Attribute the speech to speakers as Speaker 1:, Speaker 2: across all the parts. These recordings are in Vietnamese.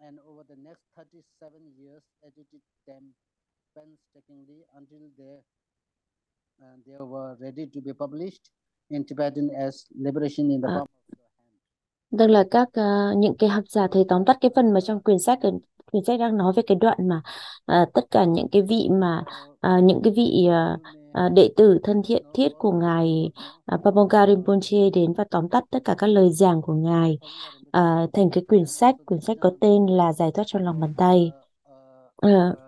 Speaker 1: and over the next 37 years, edited them painstakingly until they, uh, they were ready to be published in Tibetan as Liberation in the
Speaker 2: À.
Speaker 1: Palm of Your Hand.
Speaker 2: Tức là các ờ, những cái học giả thầy tóm tắt cái phần mà trong quyển sách quyển sách đang nói về cái đoạn mà à, tất cả những cái vị mà à, những cái vị à, đệ tử thân thiện thiết của ngài Pamonga Rinpoche đến và tóm tắt tất cả các lời giảng của ngài uh, thành cái quyển sách quyển sách có tên là Giải thoát trong lòng bàn tay. Uh,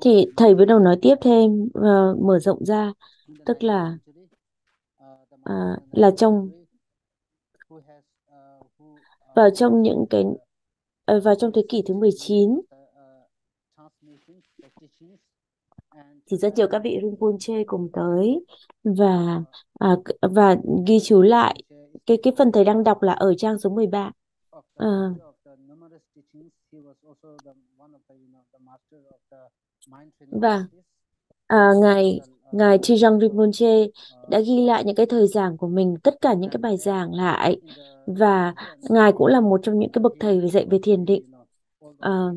Speaker 2: thì thầy bắt đầu nói tiếp thêm uh, mở rộng ra. Tức là uh, là trong vào trong những cái uh, vào trong thế kỷ thứ 19 thì rất nhiều các vị Rinpoche cùng tới và à, và ghi chú lại cái cái phần thầy đang đọc là ở trang số 13 Ờ, và à, ngài ngài Trijang Rinpoche đã ghi lại những cái thời giảng của mình tất cả những cái bài giảng lại. và ngài cũng là một trong những cái bậc thầy về dạy về thiền định. Ờ,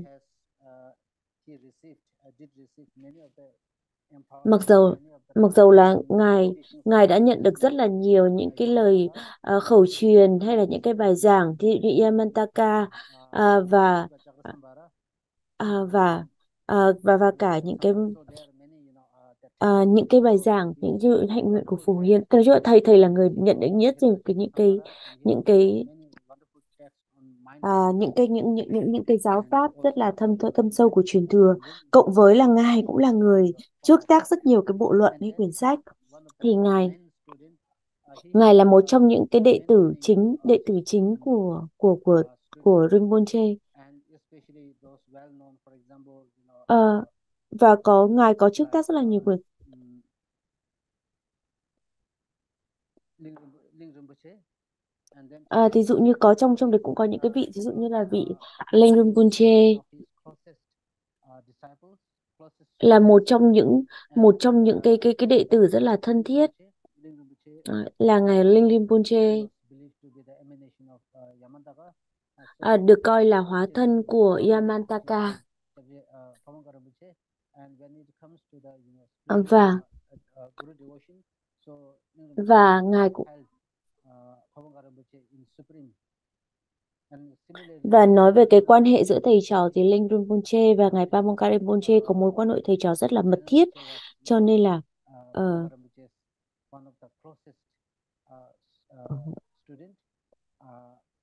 Speaker 2: mặc dầu mặc dầu là ngài ngài đã nhận được rất là nhiều những cái lời uh, khẩu truyền hay là những cái bài giảng thì như Yamantaka uh, và uh, và uh, và và cả những cái uh, những cái bài giảng những dự hạnh nguyện của Phổ Hiền. Thật ra thầy thầy là người nhận được nhất những cái những cái những cái à, những cái những những những những cái giáo pháp rất là thâm thâm sâu của truyền thừa cộng với là ngài cũng là người trước tác rất nhiều cái bộ luận hay quyển sách. Thì ngài ngài là một trong những cái đệ tử chính đệ tử chính của của của của Rinpoche. À, và có ngài có trước tác rất là nhiều quyển à, thí dụ như có trong trong đấy cũng có những cái vị ví dụ như là vị Leng Rinpoche là một trong những một trong những cái cái cái đệ tử rất là thân thiết. À, là ngài Leng Rinpoche à, ờ, được coi là hóa thân của Yamantaka. Ờ, và và ngài cũng và nói về cái quan hệ giữa thầy trò thì Linh Rinpoche và ngài Pamongka Rinpoche có mối quan hệ thầy trò rất là mật thiết. Cho nên là ờ,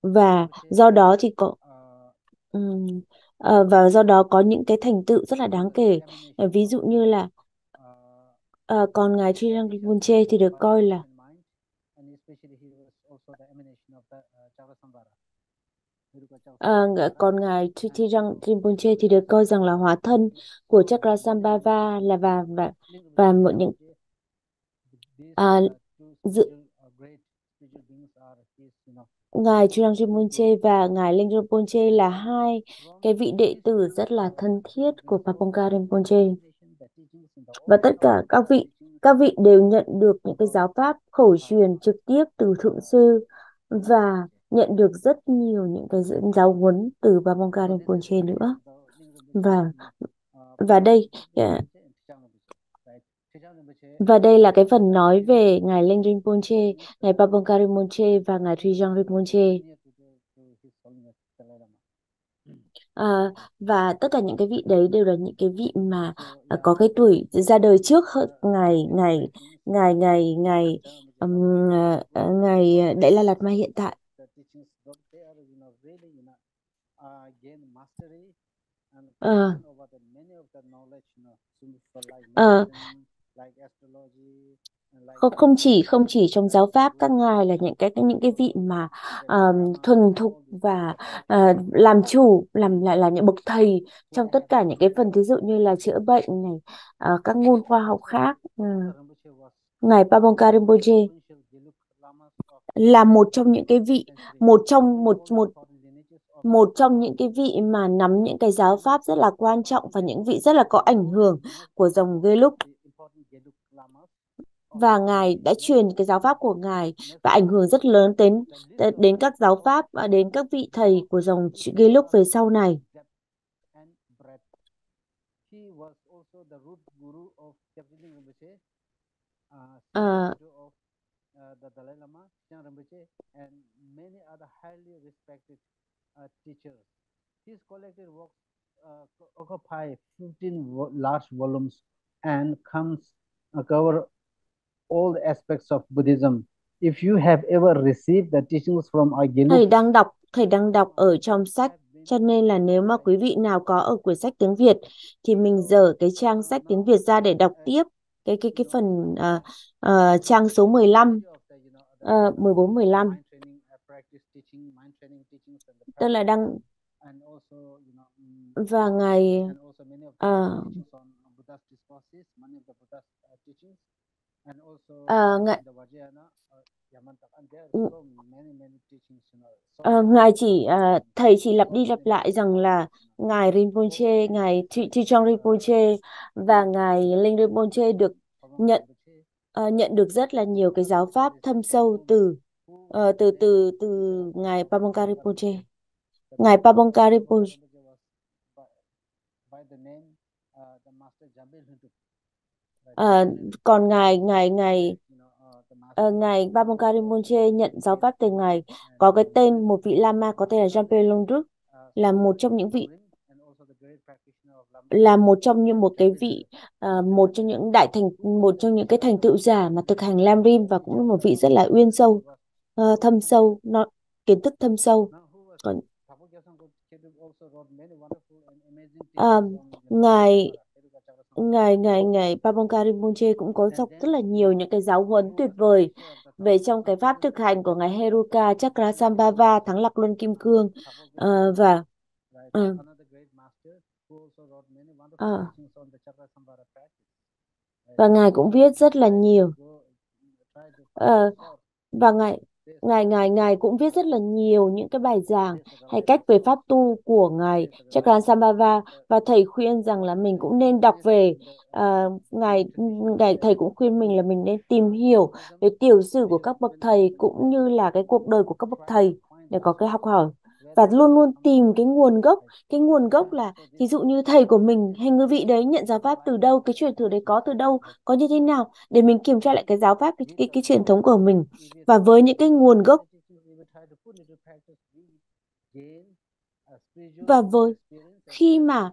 Speaker 2: và do đó thì có ừm, ờ, và do đó có những cái thành tựu rất là đáng kể. Ờ, ví dụ như là ờ, còn ngài Trijang Rinpoche thì được coi là À, còn ngài Trijang Rinpoche thì được coi rằng là hóa thân của Chakrasambhava là và và và một những à, dự ngài Trijang Rinpoche và ngài Linh Rinpoche là hai cái vị đệ tử rất là thân thiết của Pabongka Rinpoche và tất cả các vị các vị đều nhận được những cái giáo pháp khẩu truyền trực tiếp từ thượng sư và nhận được rất nhiều những cái dẫn- giáo huấn từ Pabongka Rinpoche nữa và và đây ờ, và đây là cái phần nói về ngài Leng Rinpoche, ngài Pabongka Rinpoche và ngài Trijang Rinpoche. À, ờ, và tất cả những cái vị đấy đều là những cái vị mà à, có cái tuổi ra đời trước ngày ngày ngày ngày ngày um, ngày ờ, Đại La Lạt Ma hiện tại. Ờ, ờ, không không chỉ không chỉ trong giáo pháp các ngài là những cái những cái vị mà ờm, thuần thục và ờ, làm chủ làm lại là những bậc thầy trong tất cả những cái phần ví dụ như là chữa bệnh này ờ, các môn khoa học khác ừ. ngài Pabongka Rinpoche là một trong những cái vị một trong một một một trong những cái vị mà nắm những cái giáo pháp rất là quan trọng và những vị rất là có ảnh hưởng của dòng Gelug và Ngài đã truyền cái giáo pháp của Ngài và ảnh hưởng rất lớn đến đến các giáo pháp và đến các vị thầy của dòng ghi lúc về sau này. À,
Speaker 1: uh, teachers. His collected works uh, occupy 15 vo large volumes and comes uh, cover all aspects of Buddhism. If you have ever received the teachings from Agiluk,
Speaker 2: thầy đang đọc thầy đang đọc ở trong sách cho nên là nếu mà quý vị nào có ở quyển sách tiếng Việt thì mình dở cái trang sách tiếng Việt ra để đọc tiếp cái cái cái phần uh, uh, trang số 15 uh, 14 15 tức là đang và ngài uh, uh, ngài Uh, ngài chỉ uh, thầy chỉ lặp đi lặp lại rằng là ngài Rinpoche, ngài Chichong Rinpoche và ngài Linh Rinpoche được nhận uh, nhận được rất là nhiều cái giáo pháp thâm sâu từ ờ, từ từ từ ngài Pabongka Rinpoche. Ngài Pabongka Rinpoche uh, ờ, còn ngài ngài ngài uh, ngài Pabongka Rinpoche nhận giáo pháp từ ngài. Có cái tên một vị lama có tên là Jampe Longdruk là một trong những vị là một trong những một cái vị uh, một trong những đại thành một trong những cái thành tựu giả mà thực hành Lam Rim và cũng là một vị rất là uyên sâu uh, thâm sâu nó kiến thức thâm sâu. Còn uh, ngài ngài ngài ngài Pabongka Munche cũng có dọc rất là nhiều những cái giáo huấn tuyệt vời về trong cái pháp thực hành của ngài Heruka Chakrasambhava Thắng Lạc Luân Kim Cương. Uh, và uh, à, và ngài cũng viết rất là nhiều. À, và ngài ngài ngài ngài cũng viết rất là nhiều những cái bài giảng hay cách về pháp tu của ngài. Chakrasambhava và thầy khuyên rằng là mình cũng nên đọc về uh, ngài ngài thầy cũng khuyên mình là mình nên tìm hiểu về tiểu sử của các bậc thầy cũng như là cái cuộc đời của các bậc thầy để có cái học hỏi và luôn luôn tìm cái nguồn gốc. Cái nguồn gốc là ví dụ như thầy của mình hay người vị đấy nhận giáo pháp từ đâu cái truyền thừa đấy có từ đâu có như thế nào để mình kiểm tra lại cái giáo pháp cái cái, cái truyền thống của mình. Và với những cái nguồn gốc và với khi mà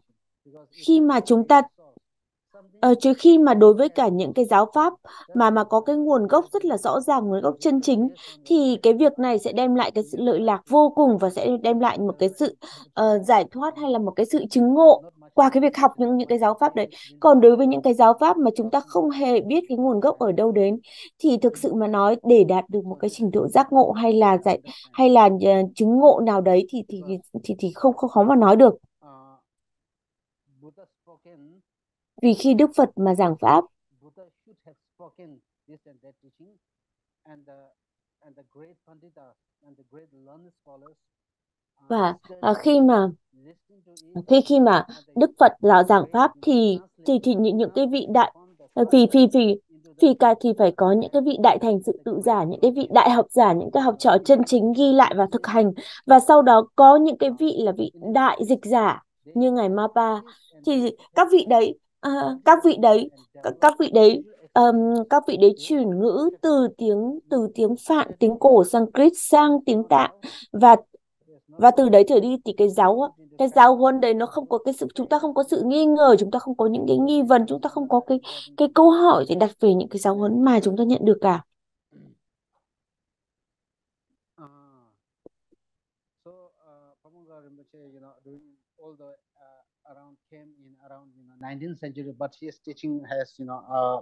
Speaker 2: khi mà chúng ta Ờ, trừ khi mà đối với cả những cái giáo pháp mà mà có cái nguồn gốc rất là rõ ràng, nguồn gốc chân chính thì cái việc này sẽ đem lại cái sự lợi lạc vô cùng và sẽ đem lại một cái sự uh, giải thoát hay là một cái sự chứng ngộ qua cái việc học những những cái giáo pháp đấy. Còn đối với những cái giáo pháp mà chúng ta không hề biết cái nguồn gốc ở đâu đến thì thực sự mà nói để đạt được một cái trình độ giác ngộ hay là giải hay là uh, chứng ngộ nào đấy thì thì thì thì không không khó mà nói được. Vì khi Đức Phật mà giảng Pháp, và à, khi mà khi khi mà Đức Phật là giảng pháp thì thì thì những những cái vị đại vì vì vì vì cả thì phải có những cái vị đại thành sự tự giả những cái vị đại học giả những cái học trò chân chính ghi lại và thực hành. Và sau đó có những cái vị là vị đại dịch giả như ngài Mapa. thì các vị đấy À, các vị đấy các, các vị đấy um, các vị đấy chuyển ngữ từ tiếng từ tiếng Phạn tiếng cổ Sanskrit sang tiếng Tạng. Và và từ đấy trở đi thì cái giáo cái giáo huấn đấy nó không có cái sự chúng ta không có sự nghi ngờ chúng ta không có những cái nghi vấn chúng ta không có cái cái câu hỏi để đặt về những cái giáo huấn mà chúng ta nhận được cả
Speaker 1: around came in around you know 19th century, but his teaching has you know uh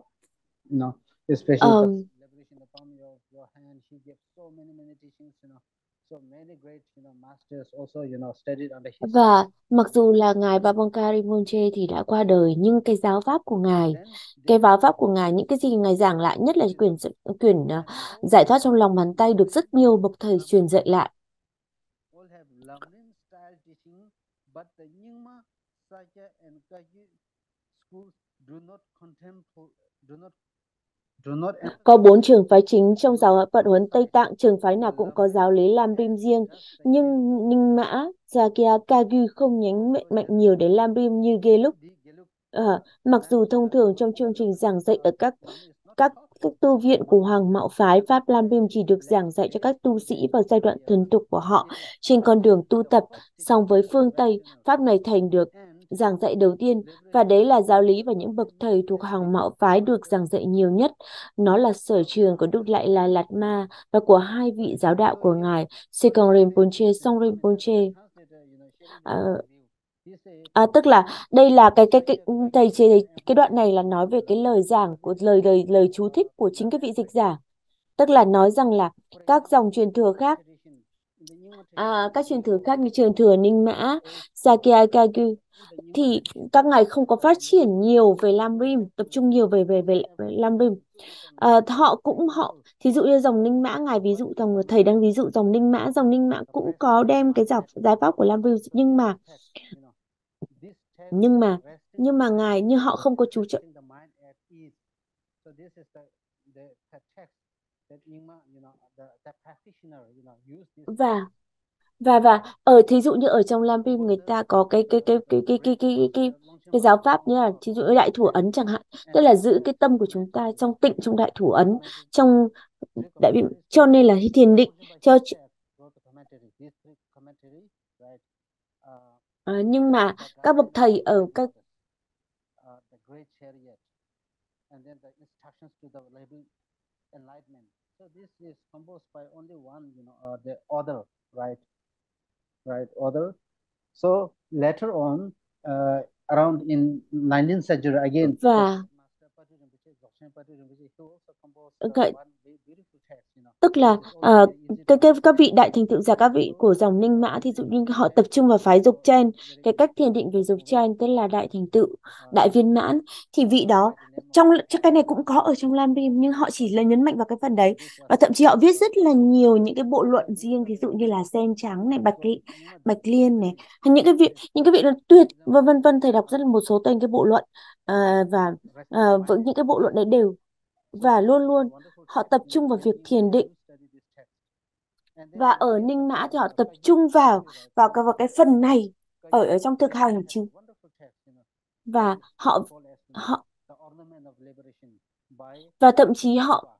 Speaker 1: you know especially
Speaker 2: um,
Speaker 1: liberation the palm of your hand. He gave so many many teachings, you know. So many great you know masters also you know studied under his.
Speaker 2: Và mặc dù là ngài Babangka Rinpoche thì đã qua đời nhưng cái giáo pháp của ngài, cái giáo pháp của ngài những cái gì ngài giảng lại nhất là quyển quyển uh, giải thoát trong lòng bàn tay được rất nhiều bậc thầy truyền dạy lại.
Speaker 1: But the Nyingma Sakya and Kagyu
Speaker 2: có bốn trường phái chính trong giáo phận huấn Tây Tạng, trường phái nào cũng có giáo lý Lam Rim riêng, nhưng Ninh Mã, Sakya, Kagyu không nhánh mạnh mạnh nhiều đến Lam Rim như Gelug. À, ờ, mặc dù thông thường trong chương trình giảng dạy ở các các các tu viện của Hoàng Mạo phái Pháp Lam Rim chỉ được giảng dạy cho các tu sĩ vào giai đoạn thuần tục của họ trên con đường tu tập, song với phương Tây, pháp này thành được giảng dạy đầu tiên và đấy là giáo lý và những bậc thầy thuộc hàng mạo phái được giảng dạy nhiều nhất. Nó là sở trường của Đức Lại Là Lạt Ma và của hai vị giáo đạo của ngài Sekong Rinpoche, Song Rinpoche. À, ờ, À, tức là đây là cái cái cái ừ, thầy chế cái đoạn này là nói về cái lời giảng của lời lời lời chú thích của chính cái vị dịch giả tức là nói rằng là các dòng truyền thừa khác à, các truyền thừa khác như truyền thừa Ninh Mã, Sakya Kagyu. Thì các ngài không có phát triển nhiều về Lam Rim, tập trung nhiều về về về Lam Rim. À, họ cũng họ thí dụ như dòng Ninh Mã ngài ví dụ dòng thầy đang ví dụ dòng Ninh Mã, dòng Ninh Mã cũng có đem cái giải giải pháp của Lam Rim. Nhưng mà nhưng mà nhưng mà ngài như họ không có chú trọng và và và ở thí dụ như ở trong Lam Pim người ta có cái cái cái cái cái cái cái cái, cái giáo pháp như là thí dụ như đại thủ ấn chẳng hạn tức là giữ cái tâm của chúng ta trong tịnh trong đại thủ ấn trong đại bi cho nên là thiền định cho à, nhưng mà các bậc thầy ở các enlightenment. So this is composed by only one, you know, uh, the other, right? right other so later on uh, around in 19th century again wow. Okay. Tức là uh, cái, cái các vị đại thành tựu giả các vị của dòng Ninh Mã thì dụ như họ tập trung vào phái dục trên cái cách thiền định về dục trên tức là đại thành tựu đại viên mãn thì vị đó trong cái này cũng có ở trong Lam Rim nhưng họ chỉ là nhấn mạnh vào cái phần đấy. Và thậm chí họ viết rất là nhiều những cái bộ luận riêng ví dụ như là sen trắng này bạch li, bạch liên này hay những cái vị những cái vị là tuyệt vân vân vân thầy đọc rất là một số tên cái bộ luận à, và với những cái bộ luận đấy đều và luôn luôn họ tập trung vào việc thiền định. Và ở Ninh Mã thì họ tập trung vào vào cái vào cái phần này ở ở trong thực hành chứ. Và họ họ và thậm chí họ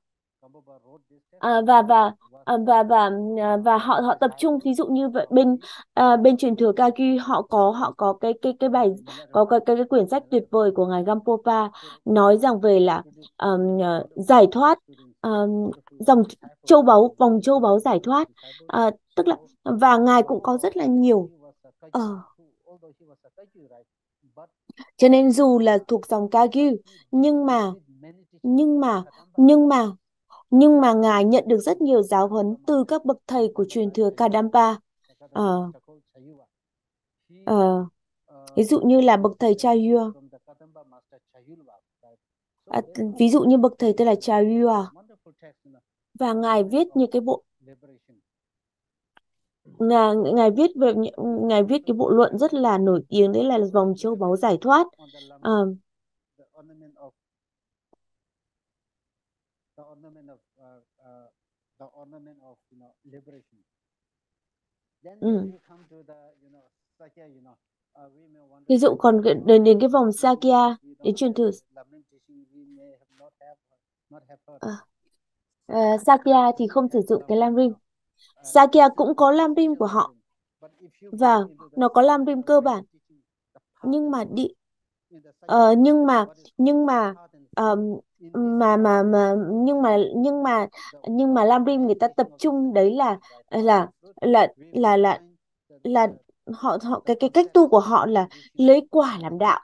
Speaker 2: à, và và à, và và à, và họ họ tập trung ví dụ như vậy bên à, bên truyền thừa Kagyu họ có họ có cái cái cái bài có cái cái, cái quyển sách tuyệt vời của ngài Gampopa nói rằng về là um, giải thoát um, dòng châu báu vòng châu báu giải thoát. Uh, tức là và ngài cũng có rất là nhiều uh, cho nên dù là thuộc dòng Kagyu nhưng mà nhưng mà nhưng mà nhưng mà ngài nhận được rất nhiều giáo huấn từ các bậc thầy của truyền thừa Kadampa. À, à, ví dụ như là bậc thầy Chayua. À, ví dụ như bậc thầy tên là Chayua. Và ngài viết như cái bộ ngài, ngài viết về ngài viết cái bộ luận rất là nổi tiếng đấy là vòng châu báu giải thoát. À, the ornament of you know liberation. Then mm. you come to the you know Sakya you know Ví dụ còn đến đến cái vòng Sakya đến truyền thừa à, uh, Sakya thì không sử dụng cái lam rim. Sakya cũng có lam rim của họ và nó có lam rim cơ bản nhưng mà đi uh, nhưng mà nhưng mà um, mà mà mà nhưng mà nhưng mà nhưng mà Lam Rim người ta tập trung đấy là là là là là là họ họ cái cái cách tu của họ là lấy quả làm đạo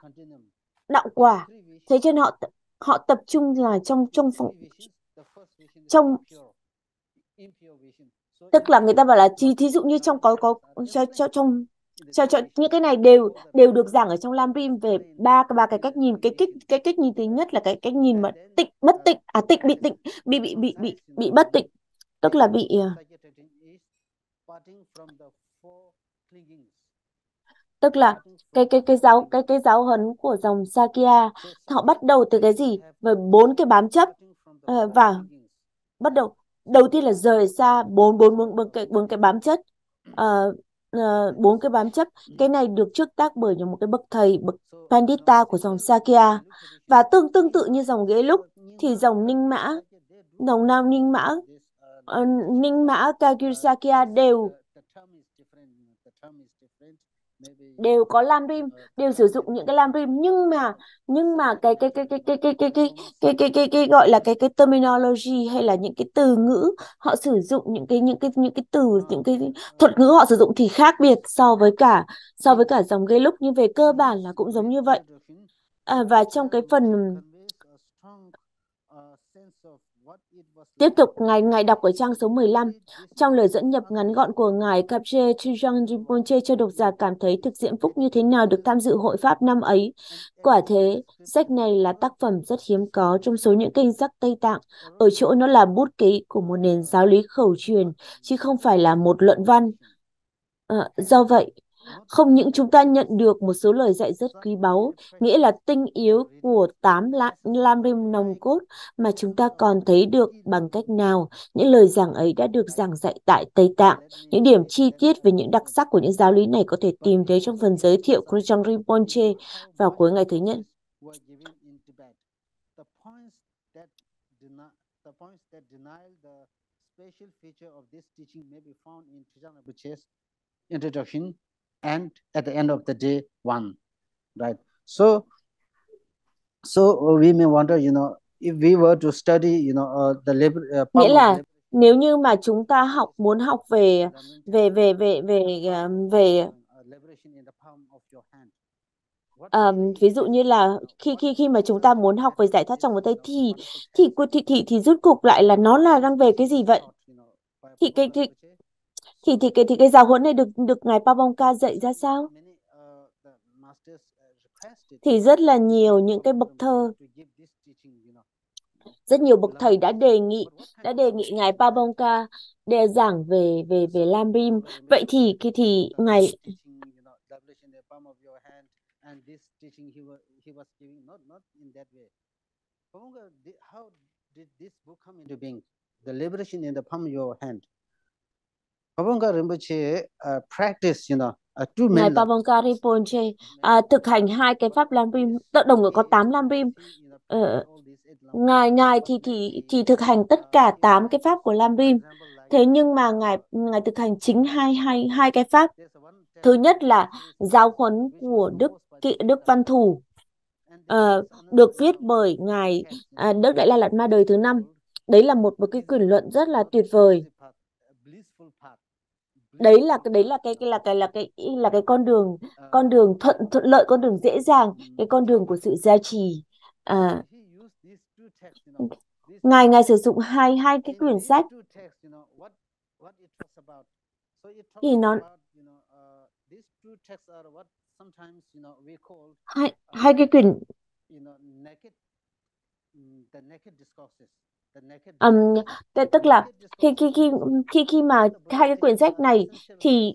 Speaker 2: đạo quả. Thế cho nên họ họ tập trung là trong trong phòng trong tức là người ta bảo là thí, thí dụ như trong có có cho, cho trong cho cho những cái này đều đều được giảng ở trong Lam Rim về ba ba cái cách nhìn. Cái cách cái cách nhìn thứ nhất là cái cách nhìn mà tịnh, bất tịnh. À tịnh, bị tịnh, bị bị bị bị bị bất tịnh. Tức là bị ờ, tức là cái cái cái giáo, cái cái giáo huấn của dòng Sakya họ bắt đầu từ cái gì? Với bốn cái bám chấp ờ, và bắt đầu đầu tiên là rời xa bốn bốn bốn bốn cái bốn cái bám chất ờ, Ờ, bốn cái bám chấp. Cái này được trước tác bởi một cái bậc thầy bậc Pandita của dòng Sakya. Và tương tương tự như dòng ghế lúc thì dòng Ninh Mã dòng Nam Ninh Mã uh, Ninh Mã Kagyu Sakya đều đều có lam rim đều sử dụng những cái lam rim nhưng mà nhưng mà cái cái cái cái cái cái cái cái cái cái cái cái gọi là cái cái terminology hay là những cái từ ngữ họ sử dụng những cái những cái những cái từ những cái thuật ngữ họ sử dụng thì khác biệt so với cả so với cả dòng gây lúc nhưng về cơ bản là cũng giống như vậy. À, và trong cái phần Tiếp tục, Ngài Ngài đọc ở trang số 15. Trong lời dẫn nhập ngắn gọn của Ngài Kapje Chujang Rinpoche cho độc giả cảm thấy thực diện phúc như thế nào được tham dự hội Pháp năm ấy. Quả thế, sách này là tác phẩm rất hiếm có trong số những kinh sách Tây Tạng, ở chỗ nó là bút ký của một nền giáo lý khẩu truyền, chứ không phải là một luận văn. À, do vậy, không những chúng ta nhận được một số lời dạy rất quý báu, nghĩa là tinh yếu của tám lam rim nòng cốt mà chúng ta còn thấy được bằng cách nào những lời giảng ấy đã được giảng dạy tại Tây Tạng. Những điểm chi tiết về những đặc sắc của những giáo lý này có thể tìm thấy trong phần giới thiệu của John Rinpoche vào cuối ngày thứ nhất. special feature of this teaching may be found in introduction and at the end of the day one right? So so we may wonder you know if we were to study you know uh, the labor uh, nghĩa là nếu như mà chúng ta học muốn học về về về về về um, về Um, ví dụ như là khi khi khi mà chúng ta muốn học về giải thoát trong một tay thì thì thì thì thì rút cục lại là nó là đang về cái gì vậy? Thì cái, cái thì thì cái thì cái giáo huấn này được được ngài Pavonka dạy ra sao? Thì rất là nhiều những cái bậc thơ rất nhiều bậc thầy đã đề nghị, đã đề nghị ngài Pavonka để giảng về về về Lam Rim. Vậy thì khi thì ngài The liberation in the palm of your hand. Pabongka Rinpoche uh, practice, you know, uh, two Ngài Pabongka Rinpoche uh, thực hành hai cái pháp Lam Rim, đồng ngữ có 8 Lam Rim. Uh, ngài ngài thì thì thì thực hành tất cả 8 cái pháp của Lam Rim. Thế nhưng mà ngài ngài thực hành chính hai hai hai cái pháp. Thứ nhất là giáo huấn của Đức Kỵ Đức Văn Thủ uh, được viết bởi ngài uh, Đức Đại La Lạt Ma đời thứ năm. Đấy là một một cái quyền luận rất là tuyệt vời đấy là đấy là cái cái là cái là cái là cái con đường con đường thuận thuận lợi con đường dễ dàng cái con đường của sự gia trì. À, ngài ngài sử dụng hai hai cái quyển sách. thì nó hai hai cái quyển Um, tức là khi khi khi khi khi mà hai cái quyển sách này thì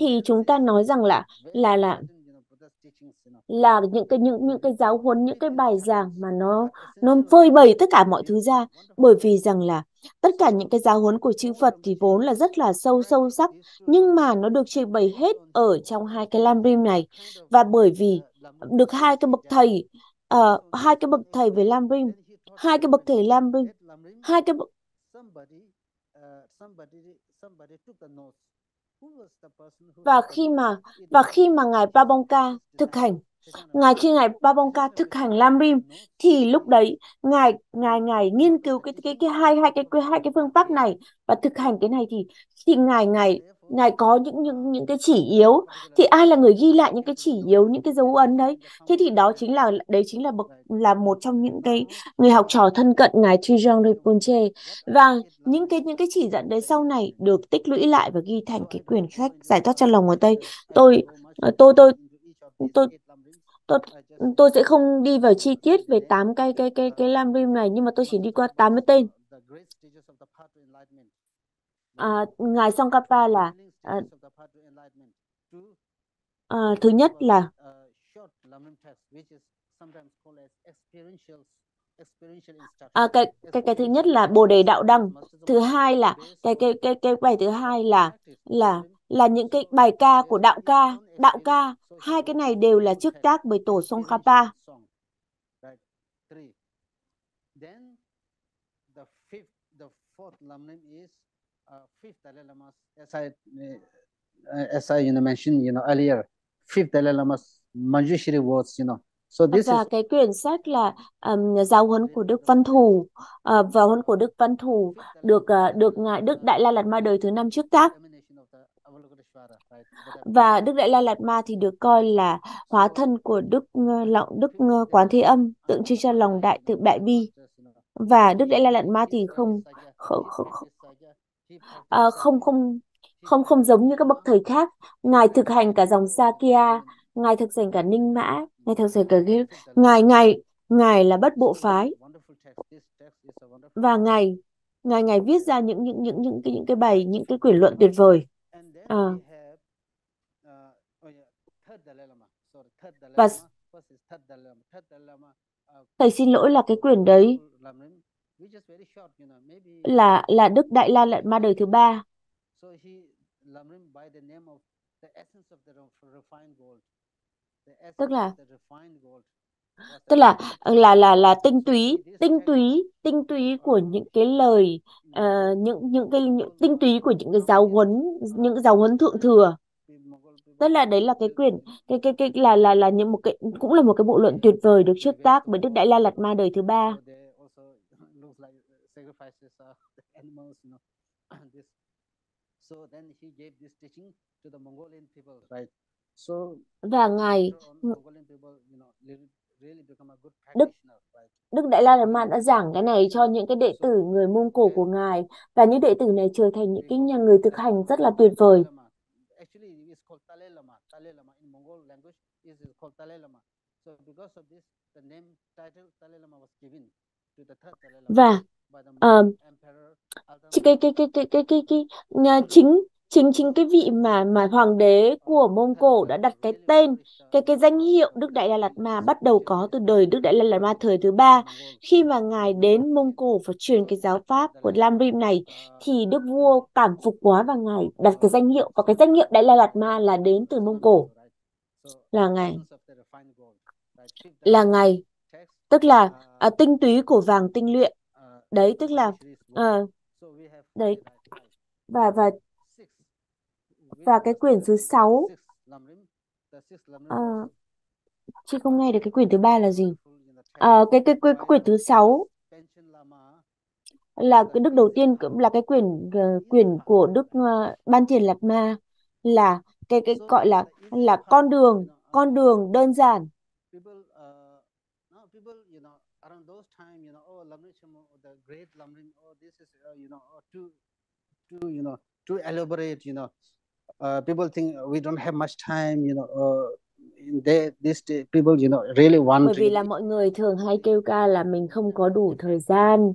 Speaker 2: thì chúng ta nói rằng là là là là những cái những những cái giáo huấn những cái bài giảng mà nó nó phơi bày tất cả mọi thứ ra. Bởi vì rằng là tất cả những cái giáo huấn của chữ Phật thì vốn là rất là sâu sâu sắc nhưng mà nó được trình bày hết ở trong hai cái lam rim này. Và bởi vì được hai cái bậc thầy uh, hai cái bậc thầy về lam rim hai cái bậc thầy lam rim hai cái bậc và khi mà và khi mà ngài Pabongka thực hành ngài khi ngài Pabongka thực hành lam rim thì lúc đấy ngài ngài ngài nghiên cứu cái cái cái hai hai cái hai cái phương pháp này và thực hành cái này thì thì ngài ngài ngài có những những những cái chỉ yếu thì ai là người ghi lại những cái chỉ yếu, những cái dấu ấn đấy? Thế thì đó chính là, đấy chính là bậc, là một trong những cái người học trò thân cận ngài Trijong Rinpoche và những cái những cái chỉ dẫn đấy sau này được tích lũy lại và ghi thành cái quyển sách giải thoát cho lòng ở đây. Tôi tôi tôi tôi tôi tôi sẽ không đi vào chi tiết về tám cái cái cái cái lam rim này, nhưng mà tôi chỉ đi qua tám cái tên à, ngài Songkapa là à, à, thứ nhất là à, cái cái cái thứ nhất là Bồ đề đạo đăng thứ hai là cái cái cái cái bài thứ hai là là là những cái bài ca của đạo ca đạo ca hai cái này đều là trước tác bởi tổ Songkapa.
Speaker 1: Then the fifth, the fourth lamrim is uh, fifth Dalai Lama, as I uh, as I you know mentioned you know earlier, fifth Dalai Lama's Manjushri words, you know. So this
Speaker 2: và
Speaker 1: is
Speaker 2: cái quyển sách là um, giáo huấn của Đức Văn Thù. Uh, giáo huấn của Đức Văn Thù được uh, được ngài Đức Đại La Lạt Ma đời thứ năm trước tác. Và Đức Đại La Lạt Ma thì được coi là hóa thân của Đức uh, Lọng Đức uh, Quán Thế Âm tượng trưng cho lòng đại tự đại bi. Và Đức Đại La Lạt Ma thì không không không không, à, không không không không giống như các bậc thầy khác. Ngài thực hành cả dòng Sakya ngài thực hành cả Ninh Mã ngài thực hành cả cái ngài ngài ngài là bất bộ phái. Và ngài ngài ngài viết ra những những những những cái những cái bài những cái quyển luận tuyệt vời. À. Và thầy xin lỗi là cái quyển đấy là là Đức Đại La Lạt Ma đời thứ ba.
Speaker 1: Essence
Speaker 2: là- tức là là là là tinh túy tinh túy tinh túy của những cái lời ờ, những những cái những, tinh túy của những cái giáo huấn những giáo huấn thượng thừa. Tức là đấy là cái quyển cái cái cái là là là những một cái cũng là một cái bộ luận tuyệt vời được trước tác bởi Đức Đại La Lạt Ma đời thứ ba
Speaker 1: So they also looks like sacrifices of the animals, you know. this. So then he gave this teaching to the Mongolian people, right? So
Speaker 2: và ngài Đức-? Đức Đại La Lạt Ma đã giảng cái này cho những cái đệ tử người Mông Cổ của ngài và những đệ tử này trở thành những cái nhà người thực hành rất là tuyệt vời và um, cái cái cái cái cái cái cái uh, chính chính chính cái vị mà mà hoàng đế của Mông Cổ đã đặt cái tên cái cái danh hiệu Đức Đại La Lạt Ma bắt đầu có từ đời Đức Đại La Lạt Ma thời thứ ba. Khi mà ngài đến Mông Cổ và truyền cái giáo pháp của Lam Rim này thì Đức vua cảm phục quá và ngài đặt cái danh hiệu và cái danh hiệu Đại La Lạt Ma là đến từ Mông Cổ. Là ngài là ngài tức là à, tinh túy của vàng tinh luyện đấy tức là ờ, đấy. Và và và cái quyển thứ sáu uh, chị không nghe được cái quyển thứ ba là gì? Uh, cái cái cái quyển thứ sáu là cái đức đầu tiên cũng là cái quyển uh, quyển của Đức uh, Ban Thiền Lạt Ma là cái cái gọi là là con đường con đường đơn giản
Speaker 1: people uh, no people you know around those time you know oh Lamrim Chamo, the great Lamrim oh this is uh, you know oh, too too you know too elaborate you know. Uh, people think we don't have much time you know uh, they these day, people you know really want
Speaker 2: bởi vì là mọi người thường hay kêu ca là mình không có đủ thời gian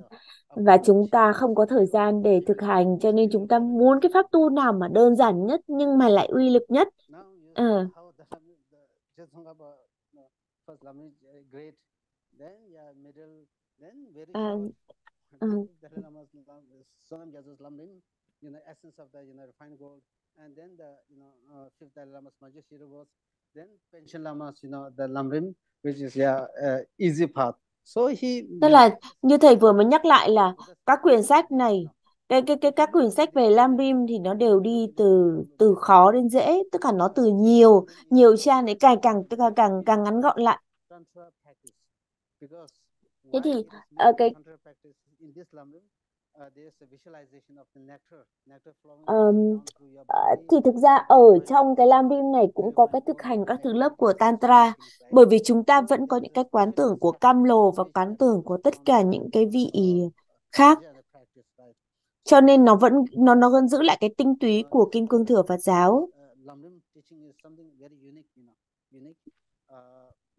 Speaker 2: và chúng ta không có thời gian để thực hành cho nên chúng ta muốn cái pháp tu nào mà đơn giản nhất nhưng mà lại uy lực nhất. Ờ.
Speaker 1: uh, great then yeah middle then very
Speaker 2: À,
Speaker 1: short
Speaker 2: ừ.
Speaker 1: Dalai Lama's Lam- Sonam Gyatso's Lamrim you know essence of the you know refined gold. And then the you know uh, fifth Dalai Lama's Majashira was then Panchen Lama's you know the Lamrim which is yeah uh, easy path. So he
Speaker 2: tức là như thầy vừa mới nhắc lại là các quyển sách này cái cái cái các quyển sách về Lam Rim thì nó đều đi từ từ khó đến dễ tức là nó từ nhiều nhiều trang để càng càng càng càng, càng ngắn gọn lại Thế thì,
Speaker 1: is
Speaker 2: ờ, cái-
Speaker 1: uh, body.
Speaker 2: thì thực ra ở trong cái Lam Rim này cũng có cái thực hành các thứ lớp của Tantra bởi vì chúng ta vẫn có những cái quán tưởng của Cam Lồ và quán tưởng của tất cả những cái vị khác. Cho nên nó vẫn nó nó vẫn giữ lại cái tinh túy của Kim Cương Thừa Phật giáo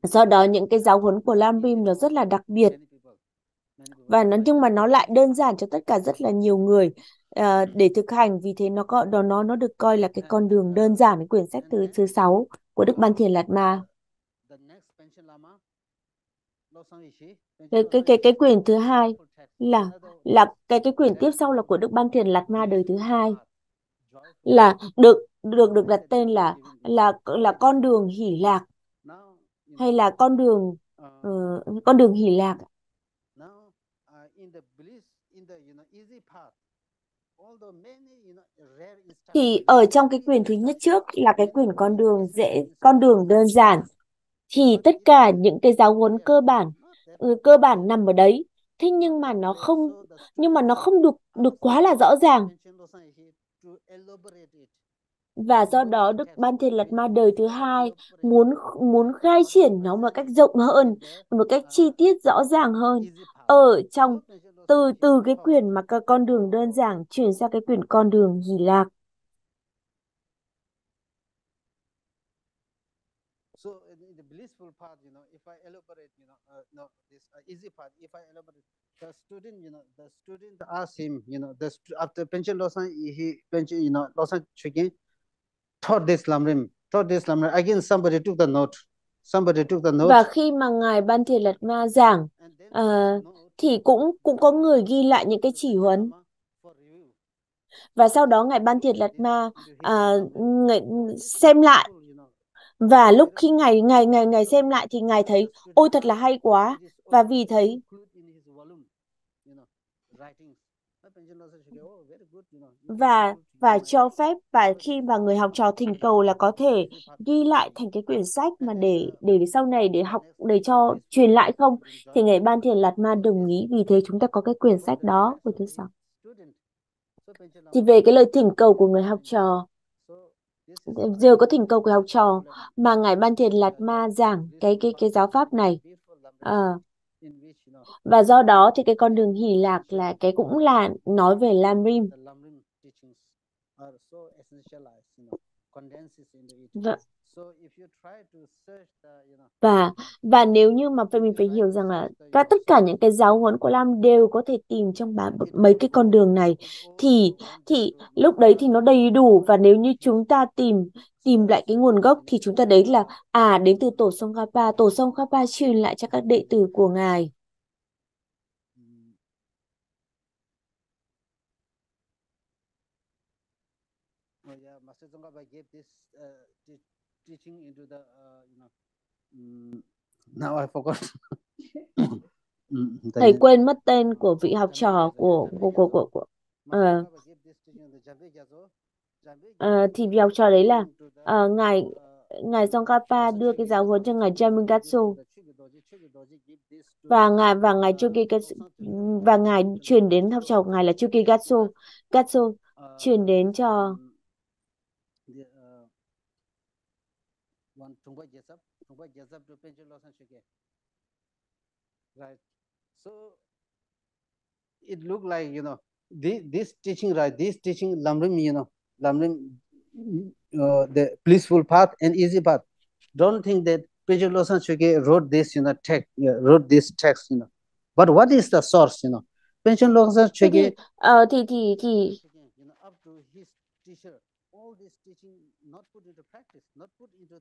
Speaker 2: do đó những cái giáo huấn của Lam Rim nó rất là đặc biệt. Và nó nhưng mà nó lại đơn giản cho tất cả rất là nhiều người uh, để thực hành. Vì thế nó có nó nó nó được coi là cái con đường đơn giản quyển sách thứ thứ sáu của Đức Ban Thiền Lạt Ma. Cái cái cái cái quyển thứ hai là là cái cái quyển tiếp sau là của Đức Ban Thiền Lạt Ma đời thứ hai. Là được được được đặt tên là là là con đường hỷ lạc hay là con đường uh, con đường hỷ lạc thì ở trong cái quyền thứ nhất trước là cái quyền con đường dễ con đường đơn giản. Thì tất cả những cái giáo huấn cơ bản ừ, cơ bản nằm ở đấy. Thế nhưng mà nó không nhưng mà nó không được được quá là rõ ràng và do đó Đức Ban Thiên Lạt Ma đời thứ hai muốn muốn khai triển nó một cách rộng hơn, một cách chi tiết rõ ràng hơn ở trong từ từ cái quyền mà các con đường đơn giản chuyển sang cái quyền con đường hỷ lạc.
Speaker 1: So in the blissful path, you know, if I elaborate, you know, uh, no, this uh, easy path, if I elaborate, the student, you know, the student asked him, you know, the after pension losan, he pension, you know, losan checking, taught this lamrim, taught this lamrim. Again, somebody took the note. Somebody took the note.
Speaker 2: Và khi mà ngài Ban Thiền Lạt Ma giảng, uh, thì cũng cũng có người ghi lại những cái chỉ huấn. Và sau đó ngài Ban Thiền Lạt Ma uh, xem lại và lúc khi ngài ngài ngài ngài xem lại thì ngài thấy ôi thật là hay quá và vì thấy và và cho phép và khi mà người học trò thỉnh cầu là có thể ghi lại thành cái quyển sách mà để để sau này để học để cho truyền lại không? Thì ngài ban thiền lạt ma đồng ý vì thế chúng ta có cái quyển sách đó. Của thứ sáu. Thì về cái lời thỉnh cầu của người học trò giờ có thỉnh cầu của học trò mà ngài Ban Thiền Lạt Ma giảng cái cái cái giáo pháp này. À, và do đó thì cái con đường hỷ lạc là cái cũng là nói về Lam Rim. Và và và nếu như mà phải mình phải hiểu rằng là các tất cả những cái giáo huấn của Lam đều có thể tìm trong ba mấy cái con đường này. Thì thì lúc đấy thì nó đầy đủ. Và nếu như chúng ta tìm tìm lại cái nguồn gốc thì chúng ta đấy là à đến từ tổ sông Kapa tổ sông Kapa truyền lại cho các đệ tử của ngài
Speaker 1: teaching into the uh, you know um, now I forgot.
Speaker 2: Thầy quên mất tên của vị học trò của của của của, của uh, uh, thì vị học trò đấy là uh, ngài ngài Songkapa đưa cái giáo huấn cho ngài Jamingatsu và ngài và ngài Chukigatsu và ngài truyền đến học trò của ngài là Chukigatsu Gatsu. Truyền đến cho
Speaker 1: on Tungpa Gesab, Tungpa Gesab to Penchil Losan Shike. Right. So, it looked like, you know, this, this teaching, right, this teaching Lamrim, you know, Lamrim, uh, the blissful path and easy path. Don't think that Penchil Losan Shike wrote this, you know, text, uh, wrote this text, you know. But what is the source, you know? Penchil Losan Shike...
Speaker 2: Uh, the, the, the...
Speaker 1: You know, up to his teacher,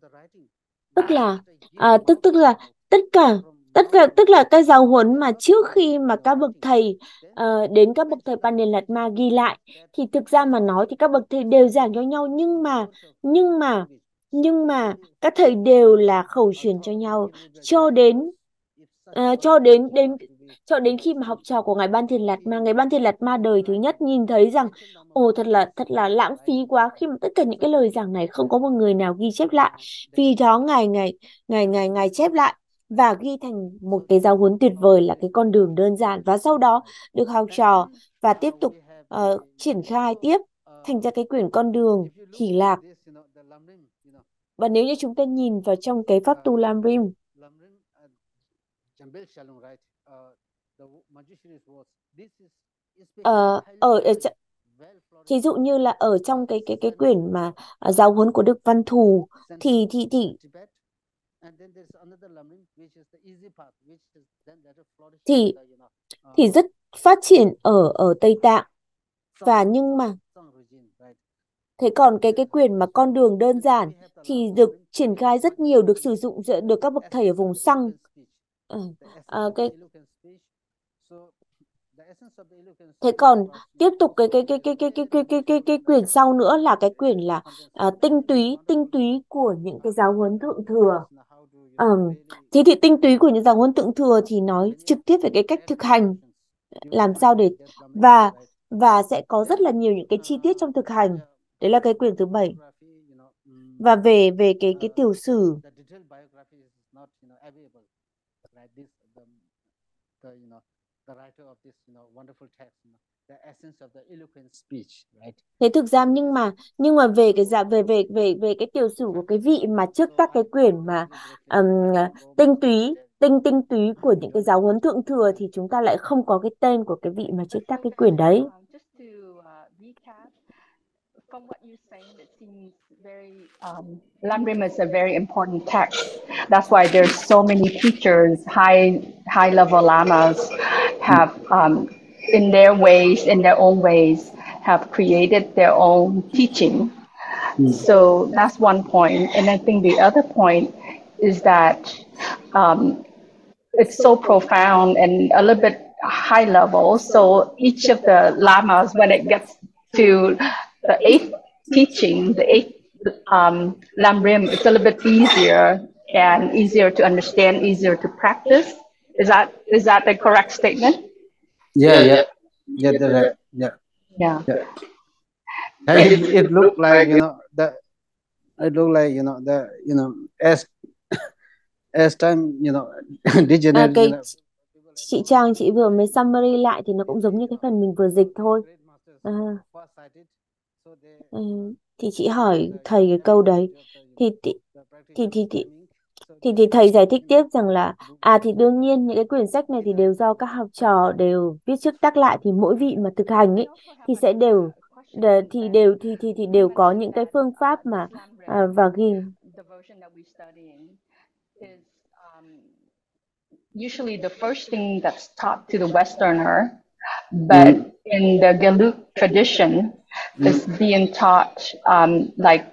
Speaker 1: writing.
Speaker 2: tức là à, tức tức là tất cả tất cả tức là cái giáo huấn mà trước khi mà các bậc thầy uh, đến các bậc thầy Panel Lạt Ma ghi lại thì thực ra mà nói thì các bậc thầy đều giảng cho nhau nhưng mà nhưng mà nhưng mà các thầy đều là khẩu truyền cho nhau cho đến uh, cho đến đến cho đến khi mà học trò của ngài Ban Thiền Lạt Ma, ngài Ban Thiền Lạt Ma đời thứ nhất nhìn thấy rằng ồ thật là thật là lãng phí quá khi mà tất cả những cái lời giảng này không có một người nào ghi chép lại. Vì đó ngài ngài ngài ngài ngài chép lại và ghi thành một cái giáo huấn tuyệt vời là cái con đường đơn giản và sau đó được học trò và tiếp tục uh, triển khai tiếp thành ra cái quyển con đường hỷ lạc. Và nếu như chúng ta nhìn vào trong cái pháp tu Lam Rim Ờ, ở, ở thí dụ như là ở trong cái cái cái quyển mà uh, giáo huấn của Đức Văn Thù thì thì thì thì thì rất phát triển ở ở Tây Tạng. Và nhưng mà thế còn cái cái quyền mà con đường đơn giản thì được triển khai rất nhiều được sử dụng được các bậc thầy ở vùng xăng Ừ. À, cái
Speaker 1: eloquent
Speaker 2: thế còn tiếp tục cái cái cái cái cái cái cái cái cái cái quyển sau nữa là cái quyển là à, tinh túy tinh túy của những cái giáo huấn thượng thừa.
Speaker 1: Really,
Speaker 2: Thế thì tinh túy của những giáo huấn thượng thừa thì nói trực tiếp về cái cách thực hành làm sao để và và sẽ có rất là nhiều những cái chi tiết trong thực hành. Đấy là cái quyển thứ bảy.
Speaker 1: mm,
Speaker 2: Và về về cái cái tiểu sử
Speaker 1: the? This, the, the, you know, the writer of this, you know, wonderful text, you know, the essence of the eloquent speech, right?
Speaker 2: thế thực ra nhưng mà nhưng mà về cái dạ về về về về cái tiểu sử của cái vị mà trước các cái quyển mà um, tinh túy tinh tinh túy của những cái giáo huấn thượng thừa thì chúng ta lại không có cái tên của cái vị mà trước các cái quyển đấy.
Speaker 3: From what you're saying, it seems very um, Lamrim is a very important text. That's why there's so many teachers, high high level lamas, have um, in their ways, in their own ways, have created their own teaching. So that's one point, and I think the other point is that um, it's so profound and a little bit high level. So each of the lamas, when it gets to the eighth teaching, the eighth um, lamrim, it's a little bit easier and easier to understand, easier to practice. Is that is that the correct statement?
Speaker 1: Yeah, yeah, yeah, that's right. Yeah.
Speaker 3: Yeah.
Speaker 1: Yeah. And it, it looked like you know the it looked like you know the you know as as time you know
Speaker 2: À,
Speaker 1: degenerate
Speaker 2: cái
Speaker 1: you know,
Speaker 2: chị Trang chị vừa mới summary lại thì nó cũng giống như cái phần mình vừa dịch thôi.
Speaker 1: great
Speaker 2: ừ, thì chị hỏi thầy cái câu đấy. thì thì thì thì, thì thì thì thầy giải thích tiếp rằng là à thì đương nhiên những cái quyển sách này thì đều do các học trò đều viết trước tác lại thì mỗi vị mà thực hành ấy thì sẽ đều
Speaker 3: from
Speaker 2: thì đều thì thì thì đều có những cái phương pháp mà à, và ghi.
Speaker 3: The version that we're studying, is um, usually the first thing that's taught to the Westerner, but in the Geluk tradition, is being taught um, like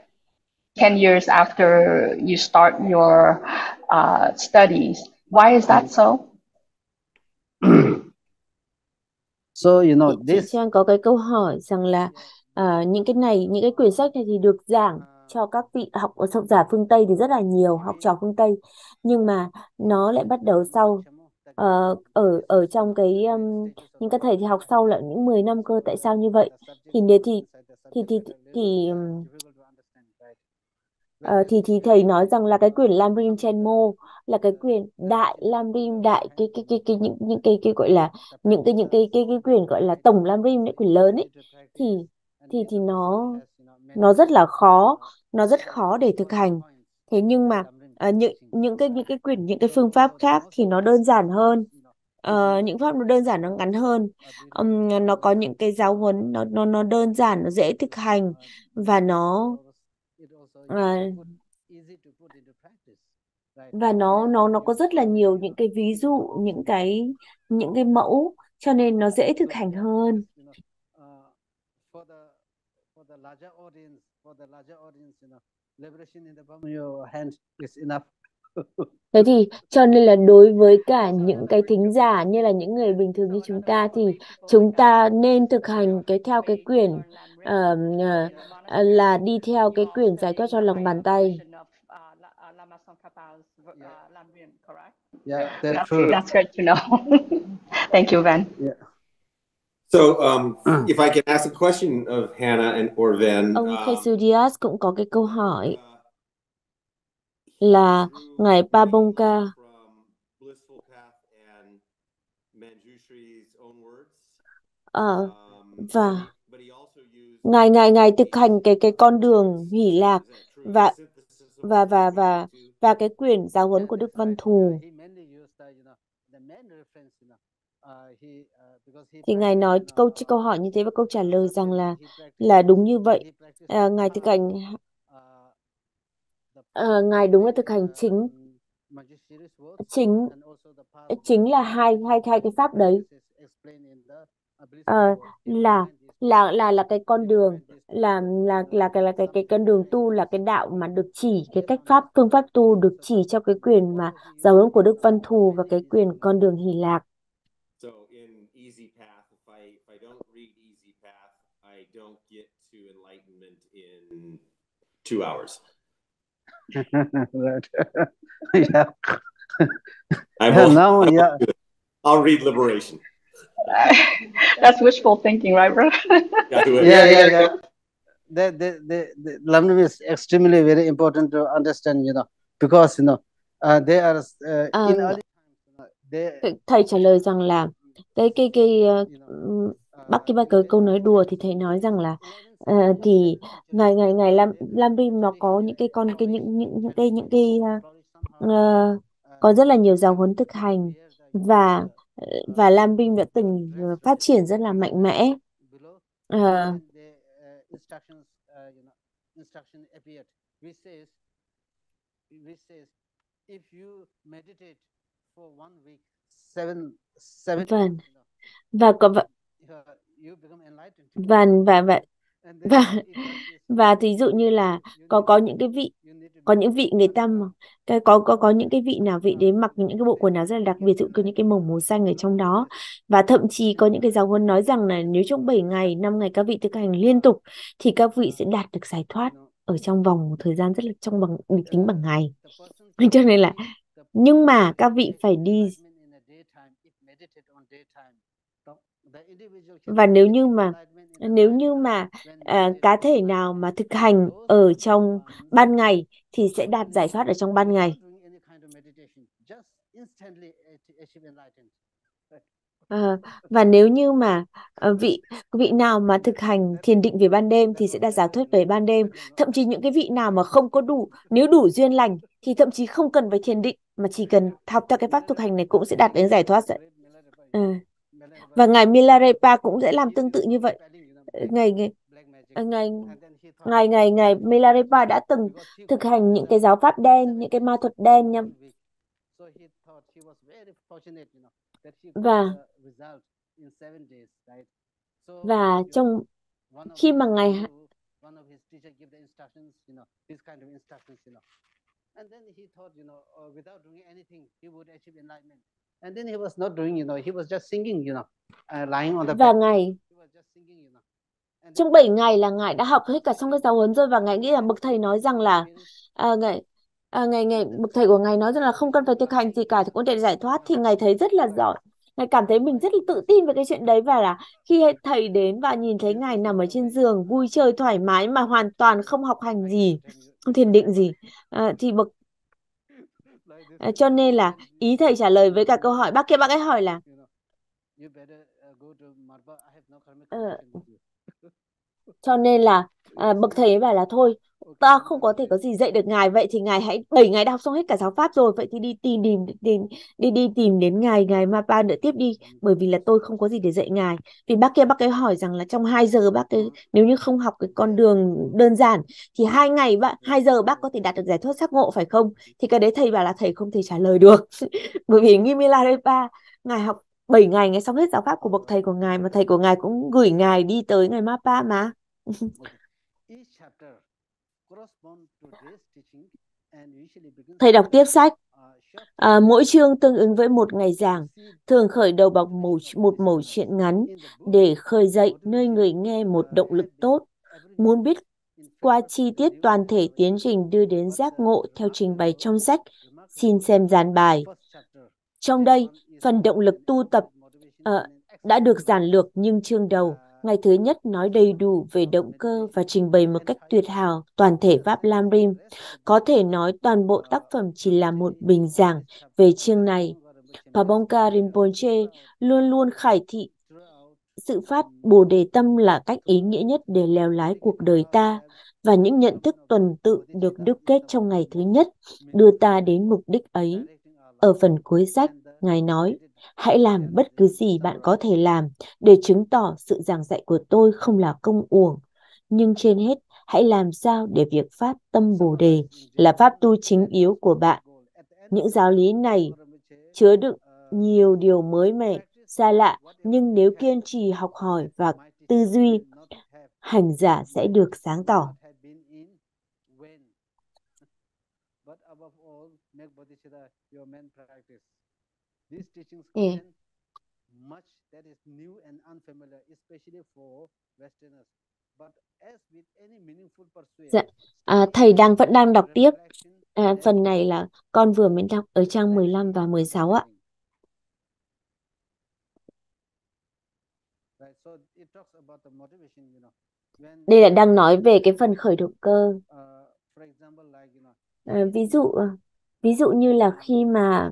Speaker 3: 10 years after you start your uh, studies. Why is that so?
Speaker 1: so you know this
Speaker 2: Trang có cái câu hỏi rằng là à, những cái này những cái quyển sách này thì được giảng cho các vị học học giả phương Tây thì rất là nhiều học trò phương Tây nhưng mà nó lại bắt đầu sau Ờ, ở ở trong cái um, những các thầy thì học sau là những 10 năm cơ tại sao như vậy? Thì nếu thì thì thì thì um, ờ, thì thì thầy nói rằng là cái quyển Lamrim Chenmo là cái quyển đại Lamrim đại cái cái cái cái những những cái cái gọi là những cái những cái cái cái quyển gọi là tổng Lamrim đấy quyển lớn ấy thì thì thì nó nó rất là khó nó rất khó để thực hành. Thế nhưng mà à, những những cái những cái quyển những cái phương pháp khác thì nó đơn giản hơn. Ờ, những pháp nó đơn giản nó ngắn hơn. Ừm, nó có những cái giáo huấn nó nó nó đơn giản nó dễ thực hành và nó à, và nó nó nó có rất là nhiều những cái ví dụ những cái những cái mẫu cho nên nó dễ thực hành hơn. Thế thì cho nên là đối với cả những cái thính giả như là những người bình thường như chúng ta thì chúng ta nên thực hành cái theo cái quyển ờ, ờ, ờ, là đi theo cái quyển giải thoát cho lòng bàn tay.
Speaker 1: yeah that's
Speaker 3: That's,
Speaker 1: true
Speaker 3: that's great to know. Thank you, Ben.
Speaker 1: yeah
Speaker 4: So, um, if I can ask a question of Hannah and or Ven,
Speaker 2: Ông
Speaker 4: um,
Speaker 2: Jesus Diaz cũng có cái câu hỏi
Speaker 4: uh,
Speaker 2: là Ngài
Speaker 4: many
Speaker 2: Pabongka
Speaker 4: from Blissful Path and Manjushri's own words.
Speaker 2: ờ,
Speaker 4: Um,
Speaker 2: và Ngài Ngài Ngài thực hành cái cái con đường hỷ lạc và và và và và cái quyển giáo huấn của Đức Văn. Thù
Speaker 1: Uh, he mainly used the, you know, the main reference, you know, uh, he, uh, because he
Speaker 2: thì Ngài nói câu câu hỏi như thế và câu trả lời rằng là là đúng như vậy. À, Ngài thực hành à, Ngài đúng là thực hành chính chính chính là hai hai hai cái pháp đấy à, là là là là cái con đường là là là cái là cái cái con đường tu là cái đạo mà được chỉ cái cách pháp phương pháp tu được chỉ cho cái quyền mà giáo huấn của Đức Văn Thù và cái quyền con đường Hỷ Lạc.
Speaker 4: So in Easy Path, if I if I don't read Easy Path, I don't get to enlightenment in two hours.
Speaker 1: yeah.
Speaker 4: I will,
Speaker 1: now,
Speaker 4: I will
Speaker 1: yeah.
Speaker 4: I'll read Liberation.
Speaker 3: That's wishful thinking, right, bro?
Speaker 4: Yeah,
Speaker 1: yeah, yeah, yeah. The, the, the, the Lamrim is extremely very important to understand, you know, because, you know, uh, they are uh, in
Speaker 2: Um,
Speaker 1: early times, you know, they,
Speaker 2: Thầy trả lời rằng là cái cái cái uh,
Speaker 1: uh,
Speaker 2: bác cái bác cái câu nói đùa thì thầy nói rằng là Ờ, thì ngày ngày ngày lam lam phim nó có những cái con cái những những những cái những cái à, ờ, có rất là nhiều giáo huấn thực hành và và Lam Bim đã từng phát triển rất là mạnh mẽ. Ờ, vâng và có
Speaker 1: vâng,
Speaker 2: và và và, và
Speaker 1: và
Speaker 2: và thí dụ như là có có những cái vị có những vị người ta mà cái có có có những cái vị nào vị đến mặc những cái bộ quần áo rất là đặc biệt, dụ như những cái màu màu xanh ở trong đó và thậm chí có những cái giáo huấn nói rằng là nếu trong 7 ngày, 5 ngày các vị thực hành liên tục thì các vị sẽ đạt được giải thoát ở trong vòng một thời gian rất là trong bằng được tính bằng ngày. Cho nên là nhưng mà các vị phải đi và nếu như mà nếu như mà à, cá thể nào mà thực hành ở trong ban ngày thì sẽ đạt giải thoát ở trong ban ngày.
Speaker 1: without
Speaker 2: và nếu như mà ờ, vị vị nào mà thực hành thiền định về ban đêm thì sẽ đạt giải thoát về ban đêm. Thậm chí những cái vị nào mà không có đủ nếu đủ duyên lành thì thậm chí không cần phải thiền định mà chỉ cần học theo cái pháp thực hành này cũng sẽ đạt đến giải thoát. Rồi. Ờ, và ngài Milarepa cũng sẽ làm tương tự như vậy. Ngài ờ, ngài ngài ngài ngài Milarepa đã từng thực hành những cái giáo pháp đen, những cái ma thuật đen
Speaker 1: got
Speaker 2: Và và trong khi mà ngài
Speaker 1: guru, one of his teacher give the instructions, you know, this kind of instructions, you know. And then he thought, you know, uh, without doing anything, he would achieve enlightenment. And then he was not doing, you know, he was just singing, you know, uh, lying on the
Speaker 2: và ngài
Speaker 1: He was just singing, you know.
Speaker 2: Trong
Speaker 1: then
Speaker 2: 7 ngày là ngài đã học hết cả xong cái giáo huấn rồi và ngài nghĩ là bậc thầy nói rằng là à, ngài à, ngài ngài bậc thầy của ngài nói rằng là không cần phải thực hành gì cả thì cũng thể giải thoát thì ngài thấy rất là giỏi ngài cảm thấy mình rất là tự tin về cái chuyện đấy và là khi thầy đến và nhìn thấy ngài nằm ở trên giường vui chơi thoải mái mà hoàn toàn không học hành gì không thiền định gì à, thì bậc à, cho nên là ý thầy trả lời với cả câu hỏi bác kia bác ấy hỏi là
Speaker 1: uh,
Speaker 2: Ờ cho nên là à, bậc thầy ấy bảo là thôi ta không có thể có gì dạy được ngài vậy thì ngài hãy bảy ngày đã học xong hết cả giáo pháp rồi vậy thì đi tìm tìm đi đi đi tìm đến ngài ngài Mapa nữa tiếp đi bởi vì là tôi không có gì để dạy ngài. Vì bác kia bác ấy hỏi rằng là trong 2 giờ bác ấy nếu như không học cái con đường đơn giản thì hai ngày bác hai giờ bác có thể đạt được giải thoát giác ngộ phải không? Thì cái đấy thầy bảo là thầy không thể trả lời được. Bởi vì Ngimilarepa ngài học 7 ngày ngài xong hết giáo pháp của bậc thầy của ngài mà thầy của ngài cũng gửi ngài đi tới ngài Mapa mà. Thầy đọc tiếp sách À, mỗi chương tương ứng với một ngày giảng, thường khởi đầu bằng một, một mẩu chuyện ngắn để khơi dậy nơi người nghe một động lực tốt. Muốn biết qua chi tiết toàn thể tiến trình đưa đến giác ngộ theo trình bày trong sách, xin xem dàn bài. Trong đây, phần động lực tu tập ờ, đã được giản lược nhưng chương đầu, ngày thứ nhất nói đầy đủ về động cơ và trình bày một cách tuyệt hảo toàn thể Pháp Lam Rim. Có thể nói toàn bộ tác phẩm chỉ là một bình giảng về chương này. Pabongka Rinpoche luôn luôn khải thị sự phát Bồ Đề Tâm là cách ý nghĩa nhất để leo lái cuộc đời ta và những nhận thức tuần tự được đúc kết trong ngày thứ nhất đưa ta đến mục đích ấy. Ở phần cuối sách, Ngài nói, hãy làm bất cứ gì bạn có thể làm để chứng tỏ sự giảng dạy của tôi không là công uổng. Nhưng trên hết, hãy làm sao để việc phát tâm Bồ Đề là pháp tu chính yếu của bạn. Những giáo lý này chứa đựng nhiều điều mới mẻ xa lạ, nhưng nếu kiên trì học hỏi và tư duy, hành giả sẽ được sáng tỏ. Yeah. Dạ, à, thầy đang vẫn đang đọc tiếp. À, phần này là con vừa mới đọc ở trang 15 và 16 ạ. Đây là đang nói về cái phần khởi động cơ. À, ví dụ ví dụ như là khi mà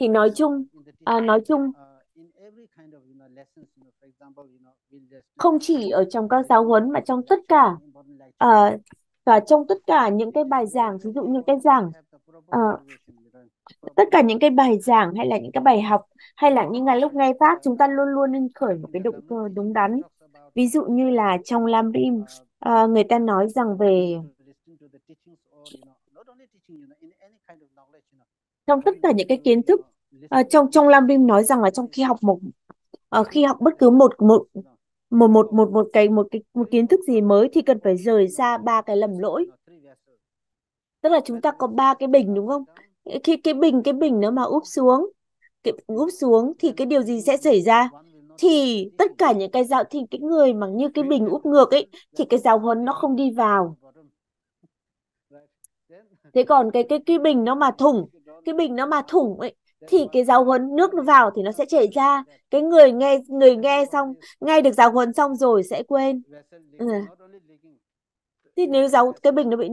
Speaker 2: thì nói chung à, nói chung không chỉ ở trong các giáo huấn mà trong tất cả à, và trong tất cả những cái bài giảng ví dụ như cái giảng à, tất cả những cái bài giảng hay là những cái bài học hay là những ngày lúc nghe pháp chúng ta luôn luôn nên khởi một cái động cơ đúng đắn. Ví dụ như là trong Lam Rim à, người ta nói rằng về trong tất cả những cái kiến thức uh, trong trong Lam Bim nói rằng là trong khi học một uh, khi học bất cứ một một một một một một cái một cái một kiến thức gì mới thì cần phải rời ra ba cái lầm lỗi. Tức là chúng ta có ba cái bình đúng không? Khi cái bình cái bình nó mà úp xuống cái úp xuống thì cái điều gì sẽ xảy ra? Thì tất cả những cái dạo thì cái người mà như cái bình úp ngược ấy thì cái giáo huấn nó không đi vào thế còn cái cái cái bình nó mà thủng cái bình nó mà thủng ấy thì cái giáo huấn nước nó vào thì nó sẽ chảy ra. Cái người nghe người nghe xong nghe được giáo huấn xong rồi sẽ quên. Ừ. thì nếu giáo cái bình nó bị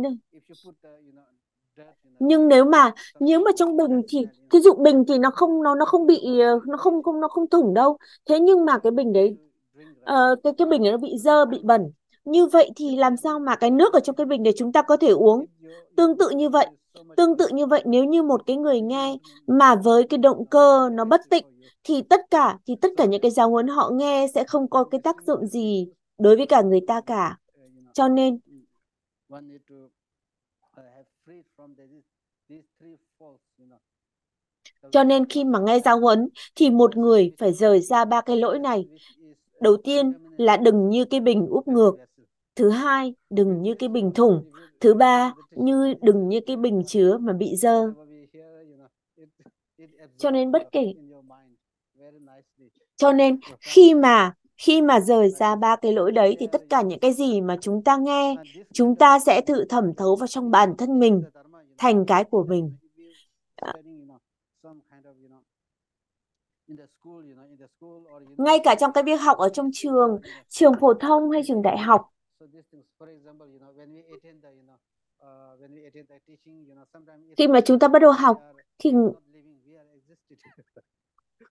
Speaker 2: nhưng nếu mà nếu mà trong bình thì thí dụ bình thì nó không nó nó không bị ờ, nó không không nó không thủng đâu. Thế nhưng mà cái bình đấy uh, cái cái bình đấy nó bị dơ bị bẩn. Như vậy thì làm sao mà cái nước ở trong cái bình để chúng ta có thể uống? Tương tự như vậy Tương tự như vậy nếu như một cái người nghe mà với cái động cơ nó bất tịnh thì tất cả thì tất cả những cái giáo huấn họ nghe sẽ không có cái tác dụng gì đối với cả người ta cả. Cho nên cho nên khi mà nghe giáo huấn thì một người phải rời ra ba cái lỗi này. Đầu tiên là đừng như cái bình úp ngược. Thứ hai, đừng như cái bình thủng. Thứ ba, như đừng như cái bình chứa mà bị dơ. Cho nên bất kể cho nên khi mà khi mà rời ra ba cái lỗi đấy thì tất cả những cái gì mà chúng ta nghe, chúng ta sẽ tự thẩm thấu vào trong bản thân mình thành cái của mình. À. Ngay cả trong cái việc học ở trong trường, trường phổ thông hay trường đại học khi mà chúng ta bắt đầu học thì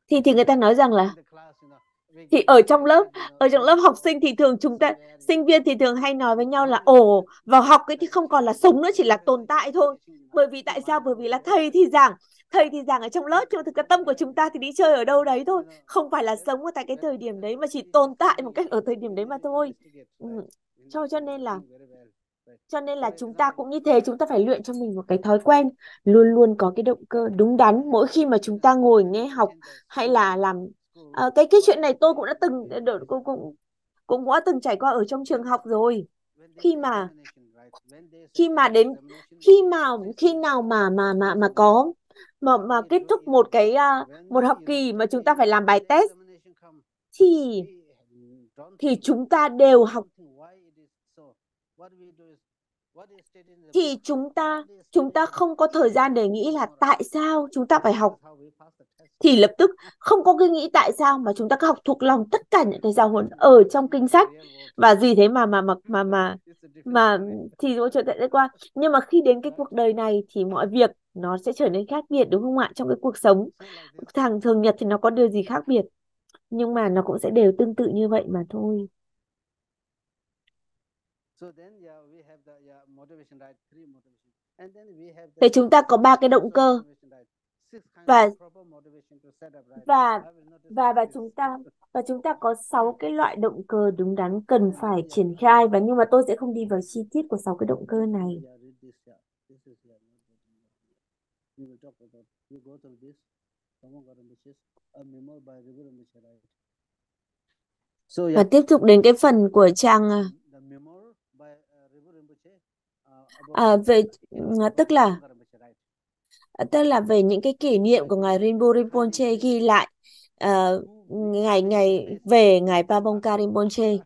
Speaker 2: thì thì người ta nói rằng là thì ở trong lớp ở trong lớp học sinh thì thường chúng ta sinh viên thì thường hay nói với nhau là ồ vào học cái thì không còn là sống nữa chỉ là tồn tại thôi. Bởi vì tại sao? bởi vì là thầy thì giảng thầy thì giảng ở trong lớp nhưng thực cái tâm của chúng ta thì đi chơi ở đâu đấy thôi không phải là sống ở tại cái thời điểm đấy mà chỉ tồn tại một cách ở thời điểm đấy mà thôi cho cho nên là cho nên là chúng ta cũng như thế chúng ta phải luyện cho mình một cái thói quen luôn luôn có cái động cơ đúng đắn. Mỗi khi mà chúng ta ngồi nghe học hay là làm à, cái cái chuyện này tôi cũng đã từng cũng cũng cũng đã từng trải qua ở trong trường học rồi. Khi mà khi mà đến khi mà khi nào mà mà mà mà có mà mà kết thúc một cái ờ, một học kỳ mà chúng ta phải làm bài test thì thì chúng ta đều học thì chúng ta chúng ta không có thời gian để nghĩ là tại sao chúng ta phải học. thì lập tức không có cái nghĩ tại sao mà chúng ta cứ học thuộc lòng tất cả những cái giáo huấn ở trong kinh sách. Và gì thế mà mà mà mà mà mà thì nó trở tại qua nhưng mà khi đến cái cuộc đời này thì mọi việc nó sẽ trở nên khác biệt đúng không ạ? Trong cái cuộc sống thằng thường nhật thì nó có điều gì khác biệt? Nhưng mà nó cũng sẽ đều tương tự như vậy mà thôi Thế chúng ta có ba cái động cơ. và và và và chúng ta và chúng ta có sáu cái loại động cơ đúng đắn cần phải triển khai. Và nhưng mà tôi sẽ không đi vào chi tiết của sáu cái động cơ này. Và tiếp tục đến cái phần của trang à, à về tức là tức là về những cái kỷ niệm của ngài Rinpo Rinpoche ghi lại uh, ngày ngày về ngài Pabongka Rinpoche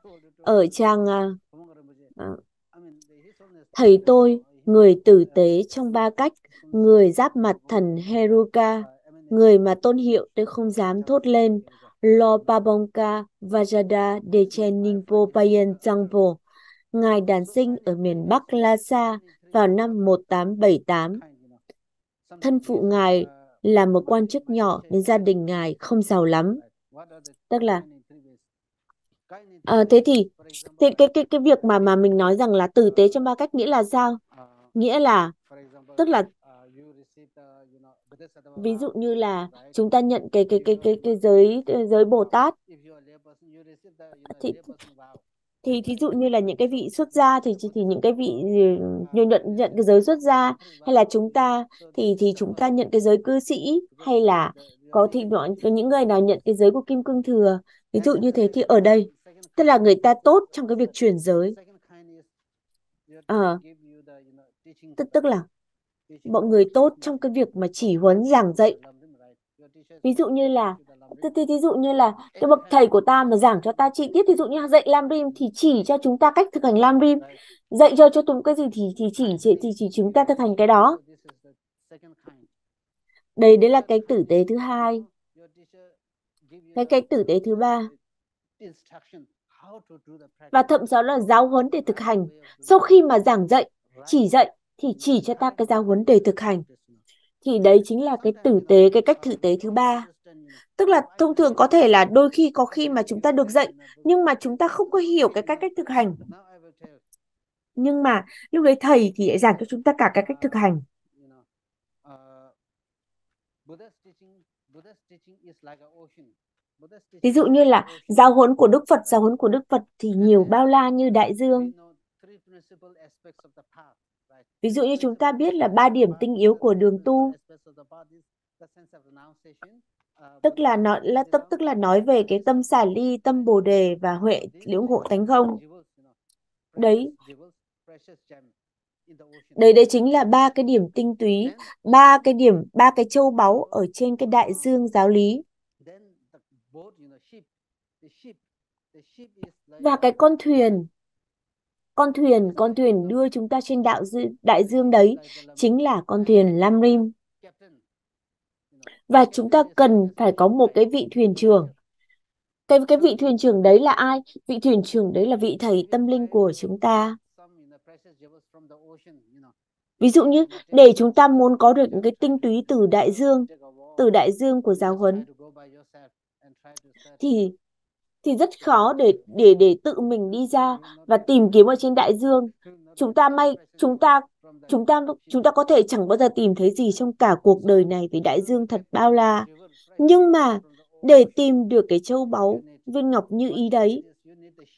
Speaker 2: ở trang uh, uh, thầy tôi người tử tế trong ba cách người giáp mặt thần Heruka người mà tôn hiệu tôi không dám thốt lên Lo Pabongka Vajada Dechen Ningpo Payen Zangpo Ngài đàn sinh ở miền Bắc Lhasa vào năm 1878 thân phụ ngài là một quan chức nhỏ nên gia đình ngài không giàu lắm. Tức là à, thế thì thế cái cái cái việc mà mà mình nói rằng là tử tế trong ba cách nghĩa là sao? Nghĩa là tức là ví dụ như là chúng ta nhận cái cái cái cái cái giới giới Bồ Tát. Thì thì thí dụ như là những cái vị xuất gia thì thì những cái vị ừ, như nhận nhận cái giới xuất gia hay là chúng ta thì thì chúng ta nhận cái giới cư sĩ hay là có thì những người nào nhận cái giới của kim cương thừa. Ví dụ như thế thì ở đây tức là người ta tốt trong cái việc chuyển giới. À, tức tức là mọi người tốt trong cái việc mà chỉ huấn giảng dạy. Ví dụ như là thì ví dụ như là cái bậc thầy của ta mà giảng cho ta chi tiết thí dụ như dạy lam rim thì chỉ cho chúng ta cách thực hành lam rim. Dạy cho cho chúng cái gì thì thì chỉ chỉ, thì chỉ chúng ta thực hành cái đó. Đây đấy là cái tử tế thứ hai. Cái cái tử tế thứ ba. Và thậm chí là giáo huấn để thực hành. Sau khi mà giảng dạy, chỉ dạy thì chỉ cho ta cái giáo huấn để thực hành. Thì đấy chính là cái tử tế, cái cách tử tế thứ ba tức là thông thường có thể là đôi khi có khi mà chúng ta được dạy, nhưng mà chúng ta không có hiểu cái cách cách thực hành. Nhưng mà lúc đấy thầy thì lại giảng cho chúng ta cả cái cách thực hành. Ví dụ như là giáo huấn của Đức Phật, giáo huấn của Đức Phật thì nhiều bao la như đại dương. Ví dụ như chúng ta biết là ba điểm tinh yếu của đường tu tức là nó là tức tức là nói về cái tâm xả ly tâm bồ đề và huệ liễu ngộ tánh không. Đấy. Đấy đấy chính là ba cái điểm tinh túy ba cái điểm ba cái châu báu ở trên cái đại dương giáo lý. Và cái con thuyền con thuyền con thuyền đưa chúng ta trên đạo dư, đại dương đấy chính là con thuyền Lam Rim và chúng ta cần phải có một cái vị thuyền trưởng. Cái cái vị thuyền trưởng đấy là ai? Vị thuyền trưởng đấy là vị thầy tâm linh của chúng ta. Ví dụ như, để chúng ta muốn có được những cái tinh túy từ đại dương, từ đại dương của giáo huấn, thì thì rất khó để để để tự mình đi ra và tìm kiếm ở trên đại dương. Chúng ta may, chúng ta chúng ta chúng ta có thể chẳng bao giờ tìm thấy gì trong cả cuộc đời này vì đại dương thật bao la. Nhưng mà, để tìm được cái châu báu viên ngọc như ý đấy,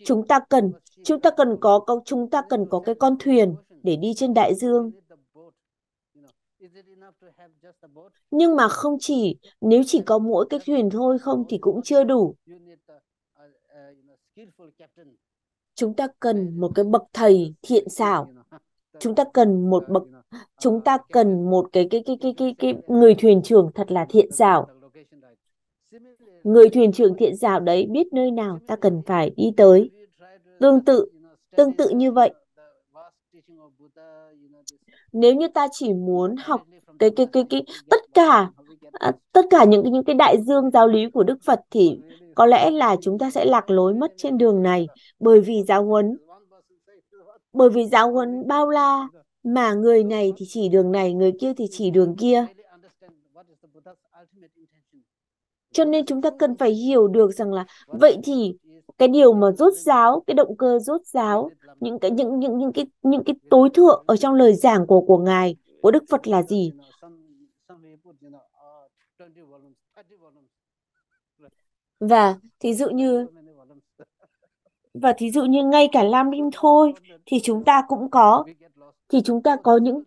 Speaker 2: chúng ta cần, chúng ta cần có chúng ta cần có cái con thuyền để đi trên đại dương. Nhưng mà không chỉ, nếu chỉ có mỗi cái thuyền thôi không thì cũng chưa đủ. Chúng ta cần một cái bậc thầy thiện xảo chúng ta cần một bậc chúng ta cần một cái cái cái cái cái cái người thuyền trưởng thật là thiện xảo. Người thuyền trưởng thiện xảo đấy biết nơi nào ta cần phải đi tới. Tương tự tương tự như vậy. Nếu như ta chỉ muốn học cái cái cái cái tất cả à, tất cả những những cái đại dương giáo lý của Đức Phật thì có lẽ là chúng ta sẽ lạc lối mất trên đường này bởi vì giáo huấn bởi vì giáo huấn bao la, mà người này thì chỉ đường này, người kia thì chỉ đường kia. Cho nên chúng ta cần phải hiểu được rằng là, vậy thì cái điều mà rốt giáo cái động cơ rốt giáo những cái, những những những cái những cái tối thượng ở trong lời giảng của của ngài, của Đức Phật là gì? Và thí dụ như và thí dụ như ngay cả Lam lim thôi, thì chúng ta cũng có. Thì chúng ta có những,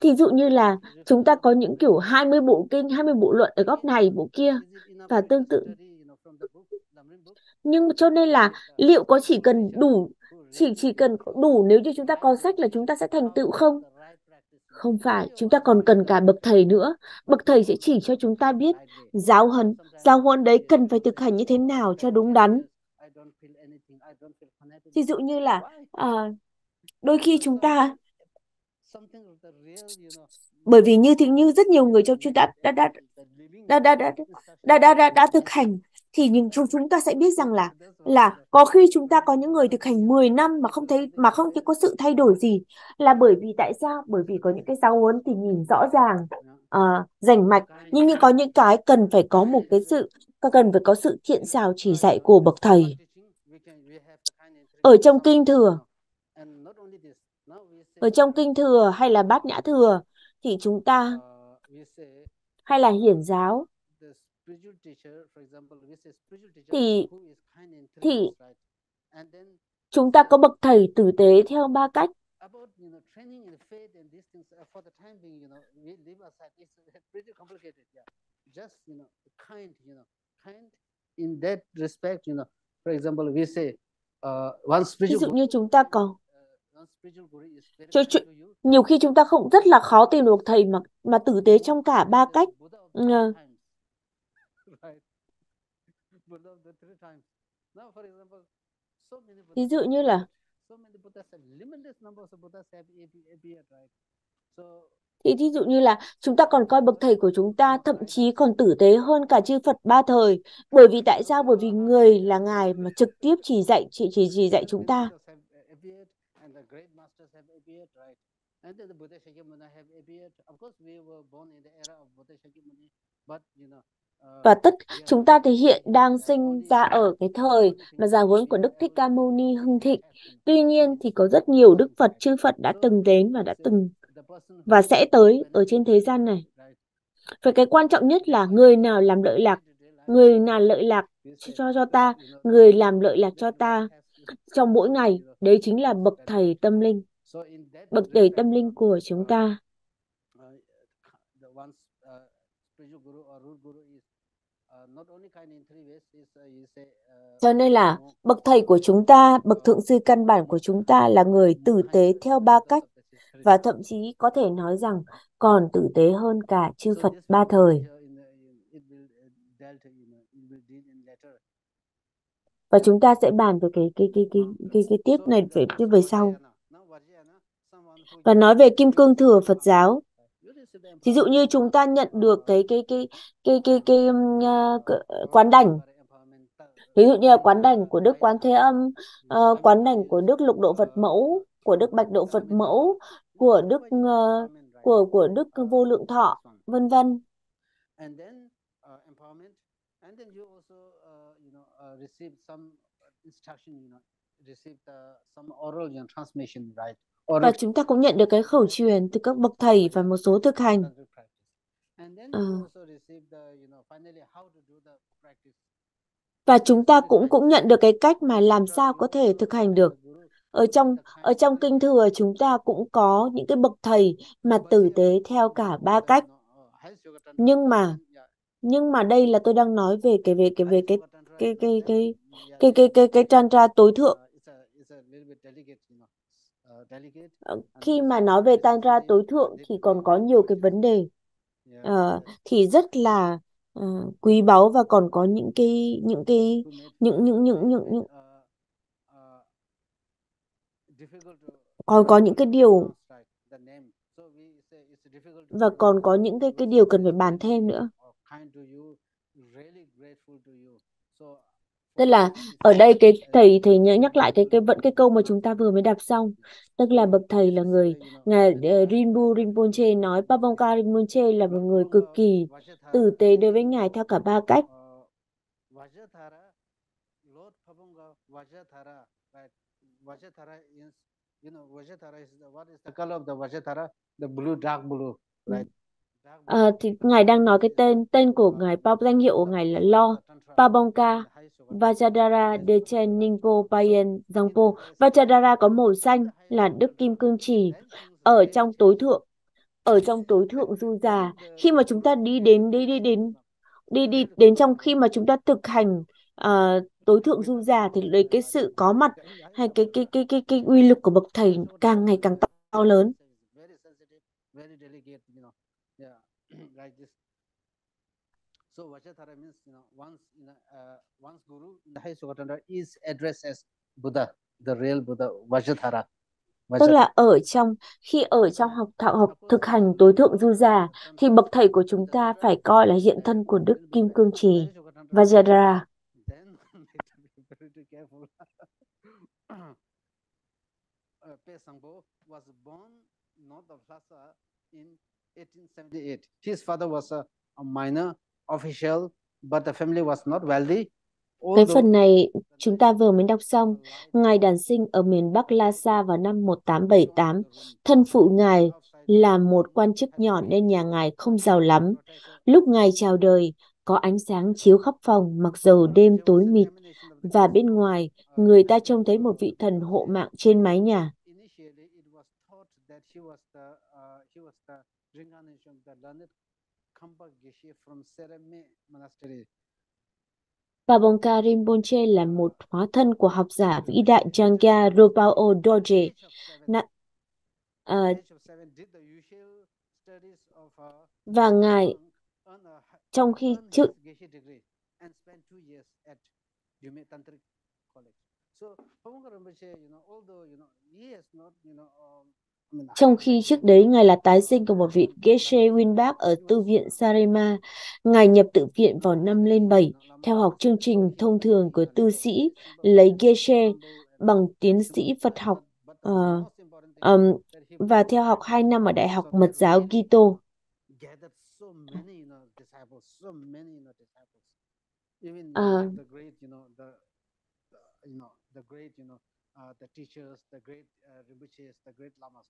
Speaker 2: thí dụ như là chúng ta có những kiểu 20 bộ kinh 20 bộ luận ở góc này, bộ kia, và tương tự. Nhưng cho nên là liệu có chỉ cần đủ, chỉ chỉ cần đủ nếu như chúng ta có sách là chúng ta sẽ thành tựu không? Không phải, chúng ta còn cần cả bậc thầy nữa. Bậc thầy sẽ chỉ cho chúng ta biết giáo huấn giáo huấn đấy cần phải thực hành như thế nào cho đúng đắn ví dụ như là uh, đôi khi chúng ta bởi vì như thì như rất nhiều người trong chúng đã đã đã đã đã đã đã đã, đã, đã thực hành thì nhưng chúng chúng ta sẽ biết rằng là là có khi chúng ta có những người thực hành 10 năm mà không thấy mà không thấy có sự thay đổi gì là bởi vì tại sao? Bởi vì có những cái giáo huấn thì nhìn rõ ràng uh, rành mạch nhưng như có những cái cần phải có một cái sự cần phải có sự thiện xào chỉ dạy của bậc thầy ở trong kinh thừa. Ở trong kinh thừa hay là bát nhã thừa thì chúng ta hay là hiển giáo. thì thì chúng ta có bậc thầy tử tế theo ba cách.
Speaker 1: in that respect you know. For example we say uh,
Speaker 2: ví dụ như chúng ta có cho, cho, nhiều khi chúng ta không rất là khó tìm được thầy mà mà tử tế trong cả ba cách. ví dụ như là thì thí dụ như là chúng ta còn coi bậc thầy của chúng ta thậm chí còn tử tế hơn cả chư Phật ba thời. Bởi vì tại sao? Bởi vì người là ngài mà trực tiếp chỉ dạy chỉ chỉ, chỉ dạy chúng ta. Và tất chúng ta thì hiện đang sinh ra ở cái thời mà giáo huấn của Đức Thích Ca Mâu Ni hưng thịnh. Tuy nhiên thì có rất nhiều Đức Phật, chư Phật đã từng đến và đã từng và sẽ tới ở trên thế gian này. Và cái quan trọng nhất là người nào làm lợi lạc, người nào lợi lạc cho cho ta, người làm lợi lạc cho ta trong mỗi ngày, đấy chính là bậc thầy tâm linh, bậc thầy tâm linh của chúng ta. Cho nên là bậc thầy của chúng ta, bậc thượng sư căn bản của chúng ta là người tử tế theo ba cách và thậm chí có thể nói rằng còn tử tế hơn cả chư Phật ba thời.
Speaker 1: uh.
Speaker 2: Và chúng ta sẽ bàn về cái cái cái cái cái cái tiếp này về tiếp về sau. Và nói về kim cương thừa Phật giáo. Ví dụ như chúng ta nhận được
Speaker 1: uh,
Speaker 2: cái cái cái cái cái cái um, uh,
Speaker 1: uh,
Speaker 2: c-
Speaker 1: Lord
Speaker 2: quán đảnh
Speaker 1: uh,
Speaker 2: ví dụ như là quán đảnh của Đức Quán Thế Âm ờ, quán đảnh của Đức Lục Độ Phật
Speaker 1: uh,
Speaker 2: Mẫu của Đức Bạch Độ Phật. Mẫu của đức
Speaker 1: uh,
Speaker 2: của của đức vô lượng thọ vân vân và chúng ta cũng nhận được cái khẩu truyền từ các bậc thầy và một số thực hành.
Speaker 1: À.
Speaker 2: Và chúng ta cũng cũng nhận được cái cách mà làm sao có thể thực hành được ở trong ở trong kinh thừa chúng ta cũng có những cái bậc thầy mà tử tế theo cả ba cách. Nhưng mà nhưng mà đây là tôi đang nói về cái về cái về cái cái cái cái cái
Speaker 1: cái
Speaker 2: cái cái cái tantra tối thượng. Khi mà nói về tantra tối thượng thì còn có nhiều cái vấn đề.
Speaker 1: Uh,
Speaker 2: thì rất là uh, quý báu và còn có những cái những cái những những những những những
Speaker 1: uh, uh, difficult to
Speaker 2: còn có những cái điều và còn có những cái cái điều cần phải bàn thêm nữa. Tức là ở đây cái thầy thầy nhớ nhắc lại cái cái vẫn cái câu mà chúng ta vừa mới đọc xong, tức là bậc thầy là người ngài uh, Rinpo Rinpoche nói Pabongka Rinpoche là một người cực kỳ tử tế đối với ngài theo cả ba cách
Speaker 1: uh, right? You know, Vajrathara is the, what is the color of the Vajrathara? The blue, dark blue, right? Dark blue.
Speaker 2: Ờ, thì ngài đang nói cái tên tên của ngài Pa- danh hiệu của ngài là Lo Pabongka Vajradhara Dechen Ningpo Payen Zangpo. Vajradhara có màu xanh là Đức Kim Cương Chỉ ở trong tối thượng ở trong tối thượng du già. Khi mà chúng ta đi đến đi đi đến đi đi đến trong khi mà chúng ta thực hành ờ, tối thượng du già thì lấy cái sự có mặt hay cái cái cái cái cái uy lực của bậc thầy càng ngày càng to, to lớn.
Speaker 1: So Vajrathara means, you know, once, in a, uh, once Guru in the highest Sukatanda is addressed as Buddha, the real Buddha, Vajrathara.
Speaker 2: Tức là ở trong khi ở trong học thạo học thực hành tối thượng du già thì bậc thầy của chúng ta phải coi là hiện thân của Đức Kim Cương Trì Vajradhara.
Speaker 1: Then we have to be very careful. uh, Pe Sangpo was born north of Lhasa in 1878. His father was a, a minor official, but the family was not wealthy.
Speaker 2: Cái phần này chúng ta vừa mới đọc xong. Ngài đản sinh ở miền Bắc Lhasa vào năm 1878. Thân phụ ngài là một quan chức nhỏ nên nhà ngài không giàu lắm. Lúc ngài chào đời, có ánh sáng chiếu khắp phòng mặc dầu đêm tối mịt và bên ngoài người ta trông thấy một vị thần hộ mạng trên mái nhà.
Speaker 1: Initially.
Speaker 2: Pabongka Rinpoche là một hóa thân của học giả vĩ đại Jangya Ropao Dorje.
Speaker 1: Na, uh, à,
Speaker 2: và ngài trong khi trước Trong khi trước đấy Ngài là tái sinh của một vị Geshe Winbak ở tu viện Sarema. Ngài nhập tự viện vào năm lên 7 theo học chương trình thông thường của tu sĩ lấy Geshe bằng tiến sĩ Phật học uh, um, và theo học 2 năm ở Đại học Mật giáo Gito
Speaker 1: uh, the teachers, the great uh, Rinpoches, the great lamas.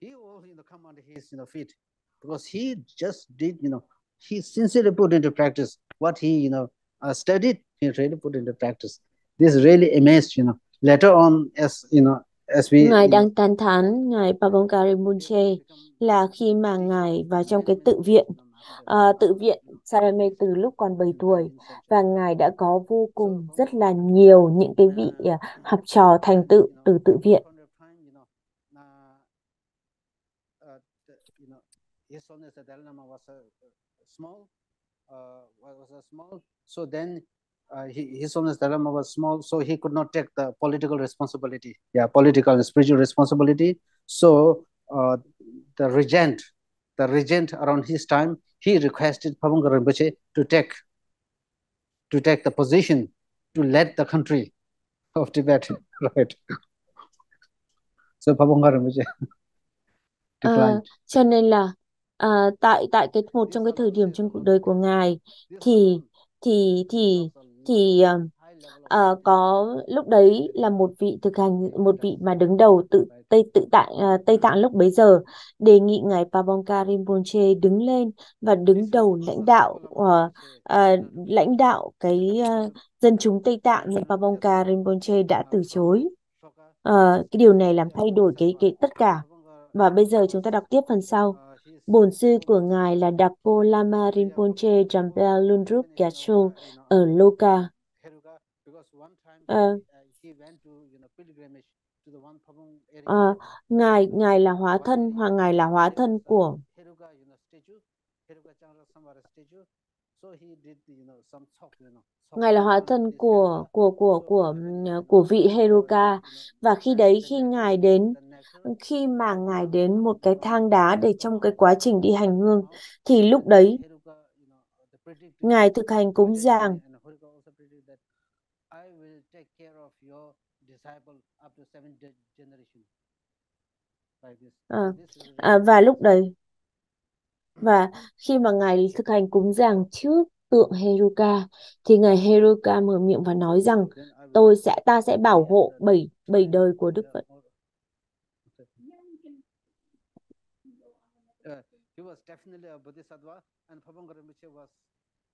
Speaker 1: He all, you know, come under his, you know, feet because he just did, you know, he sincerely put into practice what he, you know, uh, studied. He really put into practice. This really amazed, you know. Later on, as you know, as we,
Speaker 2: Ngài đang tán thán Ngài Pabongka Rinpoche là khi mà Ngài vào trong cái tự viện à, tự viện Sarame từ lúc còn 7 tuổi và Ngài đã có vô cùng rất là nhiều những cái vị ờ, học trò thành tựu từ tự viện.
Speaker 1: His Holiness. So then, uh, he, His Holiness the Dalai Lama was small, so he could not take the political responsibility. Yeah, political and spiritual responsibility. So uh, the regent, the regent around his time, he requested Pabongka Rinpoche to take to take the position to lead the country of Tibet, right? So Pabongka Rinpoche
Speaker 2: Ờ,
Speaker 1: declined.
Speaker 2: cho nên là à, tại tại cái một trong cái thời điểm trong cuộc đời của Ngài thì thì thì thì ờ, ờ, có lúc đấy là một vị thực hành một vị mà đứng đầu tự Tây tự Tạng à, ờ, Tây Tạng lúc bấy giờ đề nghị ngài Pabongka Rinpoche đứng lên và đứng đầu lãnh đạo ờ, ờ, lãnh đạo cái ờ, dân chúng Tây Tạng nhưng Pabongka Rinpoche đã từ chối. Ờ, cái điều này làm thay đổi cái cái tất cả. Và bây giờ chúng ta đọc tiếp phần sau. Bổn sư của ngài là Dapo Lama Rinpoche Jampa Lundrup Gyatso ở Loka. Ờ, ngài ngài là hóa thân hoặc ngài là hóa thân của ngài là hóa thân của của của của ừm, của vị Heruka và khi đấy khi ngài đến khi mà ngài đến một cái thang đá để trong cái quá trình đi hành hương thì lúc đấy ngài thực hành cúng dường à, à, và lúc đấy và khi mà ngài thực hành cúng dường trước tượng Heruka thì ngài Heruka mở miệng và nói rằng tôi sẽ ta sẽ bảo hộ bảy bảy đời của Đức Phật.
Speaker 1: He was definitely a bodhisattva, and Rinpoche was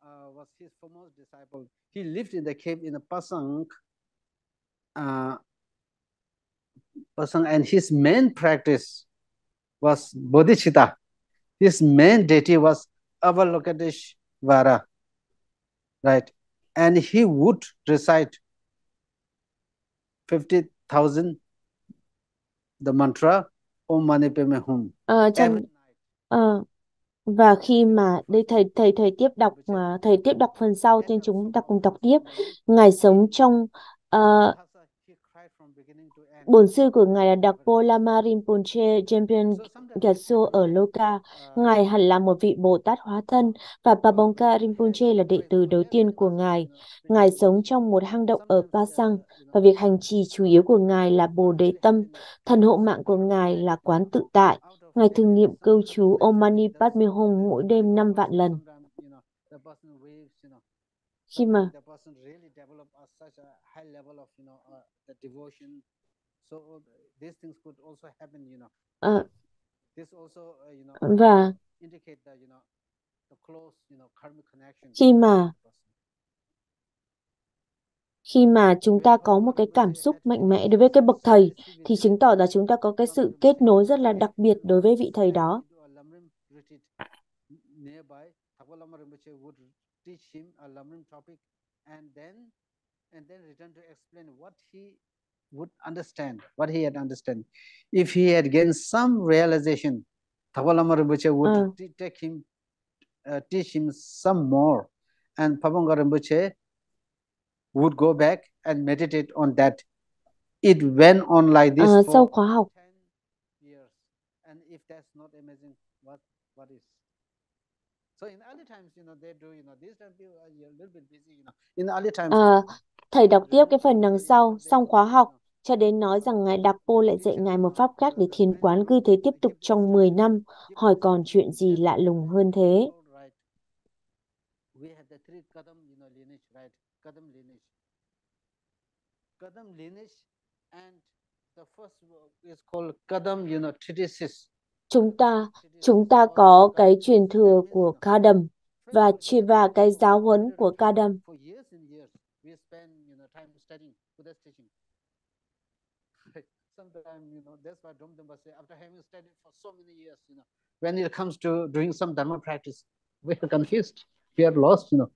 Speaker 1: uh, was his foremost disciple. He lived in the cave in the Pasang, uh, Pasang, and his main practice was bodhicitta. His main deity was Avalokiteshvara, right? And he would recite 50,000 the mantra Om Mani Padme Hum.
Speaker 2: Ờ, trong
Speaker 1: Every night.
Speaker 2: ờ, và khi mà đây thầy thầy thầy tiếp đọc ờ, thầy tiếp đọc phần sau nên chúng ta cùng đọc tiếp. Ngài sống trong
Speaker 1: uh,
Speaker 2: bổn sư của ngài là đặc Lama Rinpoche Champion Gyatso ở Loka ngài hẳn là một vị Bồ Tát hóa thân và Pabongka Rinpoche là đệ tử đầu tiên của ngài. Ngài sống trong một hang động ở Pasang và việc hành trì chủ yếu của ngài là Bồ Đề Tâm. Thần hộ mạng của ngài là quán tự tại ngài thường niệm câu chú Om Mani Padme Hum mỗi đêm 5 vạn lần. Khi mà ờ, và
Speaker 1: indicate that, you know, the close, you know, karmic connection.
Speaker 2: khi mà
Speaker 1: of the person.
Speaker 2: Khi mà chúng ta có một cái cảm xúc mạnh mẽ đối với cái bậc thầy thì chứng tỏ là chúng ta có cái sự kết nối rất là đặc biệt đối với vị thầy đó.
Speaker 1: Would teach him a Lamrim topic and then and then return to explain what he would understand, what he had understand. If he had gained some realization, Thakpa Lama Rinpoche would
Speaker 2: Ờ.
Speaker 1: t- take him, uh, teach him some more, and Rinpoche would go back and meditate on that. It went on like this
Speaker 2: Ờ,
Speaker 1: for
Speaker 2: sau khóa học
Speaker 1: 10 years. And if that's not amazing, what what is? So in early times, you know, they do, you know, these time people are a little bit busy, you know. In early times,
Speaker 2: Ờ, thầy đọc tiếp cái phần đằng sau xong khóa học cho đến nói rằng ngài Đạc Pô lại dạy ngài một pháp khác để thiền quán cứ thế tiếp tục trong 10 năm hỏi còn chuyện gì lạ lùng hơn thế
Speaker 1: Right. We have the three Kadam, you know, lineage, right? Kadam lineage. Kadam lineage, and the first is called Kadam, you know, traditions.
Speaker 2: chúng ta chúng ta có cái truyền thừa của Kadam và chi và cái giáo huấn của Kadam
Speaker 1: For years and years, we spend, you know, time studying Buddha's teaching. Sometimes, you know, that's why Domdamba say, after having studied for so many years, you know, when it comes to doing some Dharma practice, we are confused, we are lost, you know.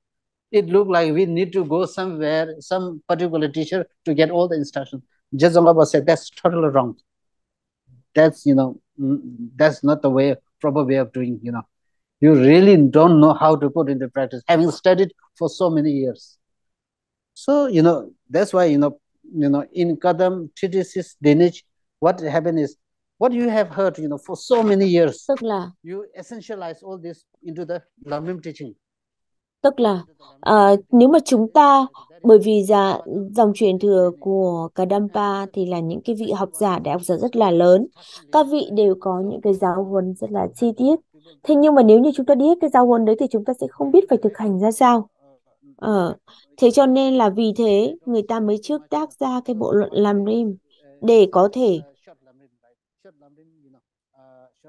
Speaker 1: It looked like we need to go somewhere, some particular teacher to get all the instructions. Jazongaba said, that's totally wrong. That's, you know, mm, that's not the way, proper way of doing, you know. You really don't know how to put into practice, having studied for so many years. So, you know, that's why, you know, you know, in Kadam treatises lineage, what happened is what you have heard, you know, for so many years, you essentialize all this into the Lamrim teaching.
Speaker 2: Tức là à, nếu mà chúng ta bởi vì dạ, dòng truyền thừa của Kadampa thì là những cái vị học giả đại học giả rất là lớn. Các vị đều có những cái giáo huấn rất là chi tiết. Thế nhưng mà nếu như chúng ta đi hết cái giáo huấn đấy thì chúng ta sẽ không biết phải thực hành ra sao. Ờ thế cho nên là vì thế người ta mới trước tác ra cái bộ luận làm rim để có thể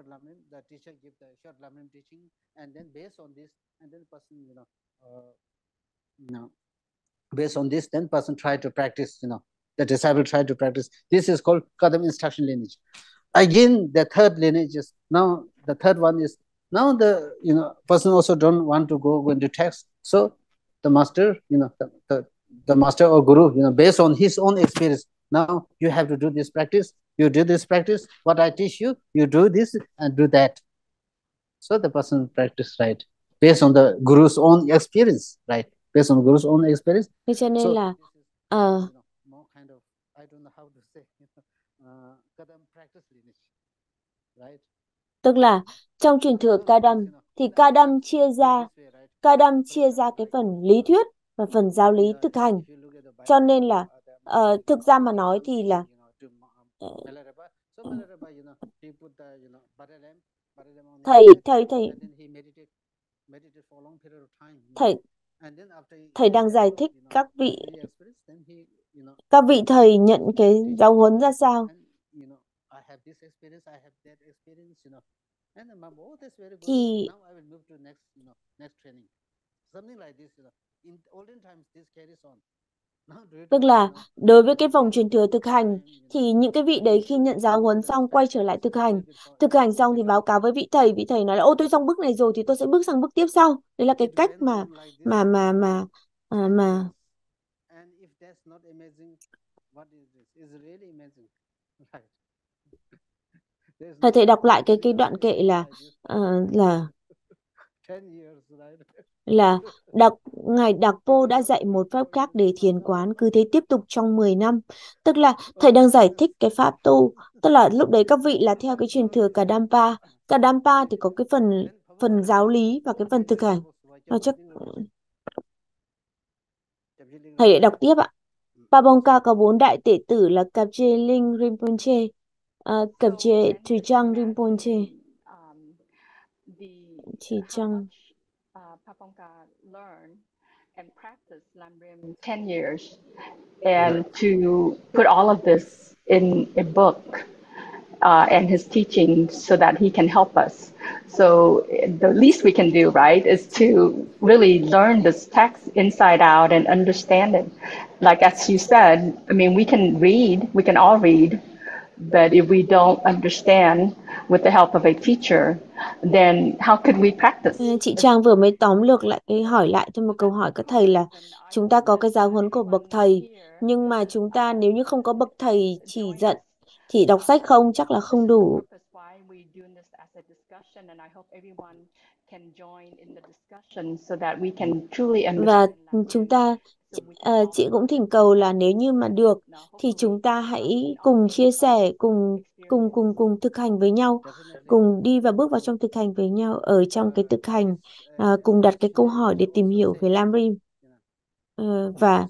Speaker 1: short the teacher give the short lamrim teaching, and then based on this, and then person, you know, uh, you know, based on this, then person try to practice, you know, the disciple try to practice. This is called Kadam instruction lineage. Again, the third lineage is now the third one is now the you know person also don't want to go into text. So the master, you know, the, the, the master or guru, you know, based on his own experience, now you have to do this practice. You do this practice. What I teach you, you do this and do that. So the person practice right based on the guru's own experience, right? Based on guru's own experience.
Speaker 2: thế cho nên
Speaker 1: So
Speaker 2: là
Speaker 1: more kind of I don't know how to say. uh, Kadam practice lineage, right?
Speaker 2: Tức là trong truyền thừa Kadam thì Kadam chia ra Kadam chia ra cái phần lý thuyết và phần giáo lý thực hành. Cho nên là uh, thực ra mà nói thì là ờ, ừ. thầy thầy thầy thầy thầy đang giải thích các vị các vị thầy nhận cái giáo huấn ra sao? Thì Tức là đối với cái vòng truyền thừa thực hành thì những cái vị đấy khi nhận giáo huấn xong quay trở lại thực hành. Thực hành xong thì báo cáo với vị thầy, vị thầy nói là ô tôi xong bước này rồi thì tôi sẽ bước sang bước tiếp sau. Đấy là cái cách mà mà mà mà à, mà thầy thầy đọc lại cái cái đoạn kệ là uh, là là Đặc ngài Đặc Vô đã dạy một pháp khác để thiền quán cứ thế tiếp tục trong 10 năm. Tức là thầy đang giải thích cái pháp tu, tức là lúc đấy các vị là theo cái truyền thừa cả dampa cả dampa thì có cái phần phần giáo lý và cái phần thực hành. Nó chắc thầy lại đọc tiếp ạ. Pabongka có bốn đại đệ tử là Kapje Linh Rinpoche, à, uh, Kapje Trijang Rinpoche, Trijang
Speaker 3: uh, learn and practice Lamrim 10 years and to put all of this in a book uh, and his teaching so that he can help us. So the least we can do, right, is to really learn this text inside out and understand it. Like as you said, I mean, we can read, we can all read, but if we don't understand with the help of a teacher, then how could we practice?
Speaker 2: Chị Trang vừa mới tóm lược lại cái hỏi lại cho một câu hỏi các thầy là chúng ta có cái giáo huấn của bậc thầy nhưng mà chúng ta nếu như không có bậc thầy chỉ dẫn thì đọc sách không chắc là không đủ. Và chúng ta À, chị cũng thỉnh cầu là nếu như mà được thì chúng ta hãy cùng chia sẻ, cùng cùng cùng cùng thực hành với nhau, cùng đi và bước vào trong thực hành với nhau ở trong cái thực hành à, cùng đặt cái câu hỏi để tìm hiểu về Lam Rim. À, và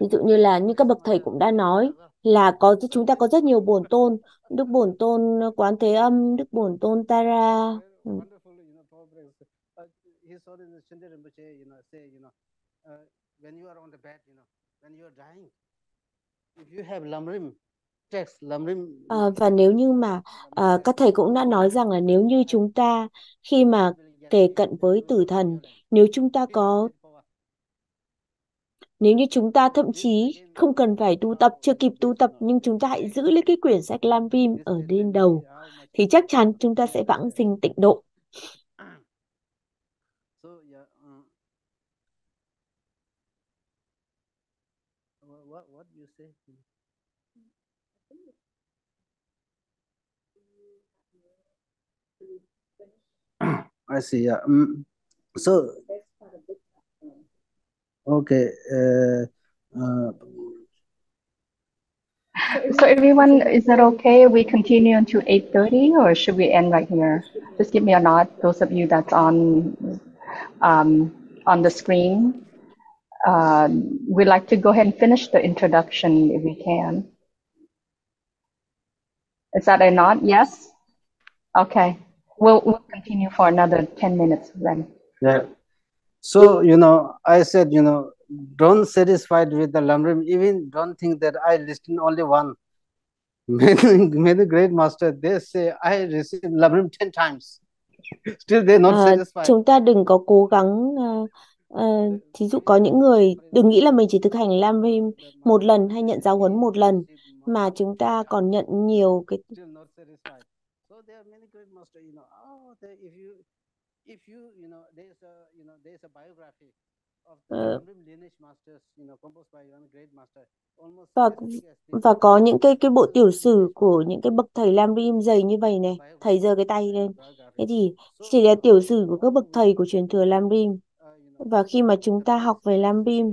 Speaker 2: ví dụ như là như các bậc thầy cũng đã nói là có chúng ta có rất nhiều bổn tôn đức bổn tôn quán thế âm đức bổn tôn tara ừ. À, và nếu như mà à, các thầy cũng đã nói rằng là nếu như chúng ta khi mà kề cận với tử thần nếu chúng ta có nếu như chúng ta thậm chí không cần phải tu tập, chưa kịp tu tập nhưng chúng ta hãy giữ lấy cái quyển sách Lam Vim ở lên đầu thì chắc chắn chúng ta sẽ vãng sinh tịnh độ.
Speaker 1: I see. Yeah. Um, so Okay. Uh, uh,
Speaker 3: so everyone, is that okay? We continue until 8.30 or should we end right here? Just give me a nod, those of you that's on, um, on the screen. Uh, we'd like to go ahead and finish the introduction if we can. Is that a nod? Yes? Okay. We'll, we'll continue for another 10 minutes then.
Speaker 1: Yeah. So, you know, I said, you know, don't satisfied with the Lamrim, even don't think that I listen only one. Many, many great master, they say I received Lamrim 10 times. Still they not
Speaker 2: à,
Speaker 1: satisfied.
Speaker 2: Chúng ta đừng có cố gắng uh, uh, thí dụ có những người đừng nghĩ là mình chỉ thực hành Lamrim một lần hay nhận giáo huấn một lần mà chúng ta còn nhận nhiều cái
Speaker 1: if you you know there's a you know there's a biography of the lineage masters you know composed by one great master almost
Speaker 2: và và có những cái cái bộ tiểu sử của những cái bậc thầy Lam Rim dày như vậy này thầy giơ cái tay lên. thế thì chỉ là tiểu sử của các bậc thầy của truyền thừa Lam Rim. và khi mà chúng ta học về Lam Rim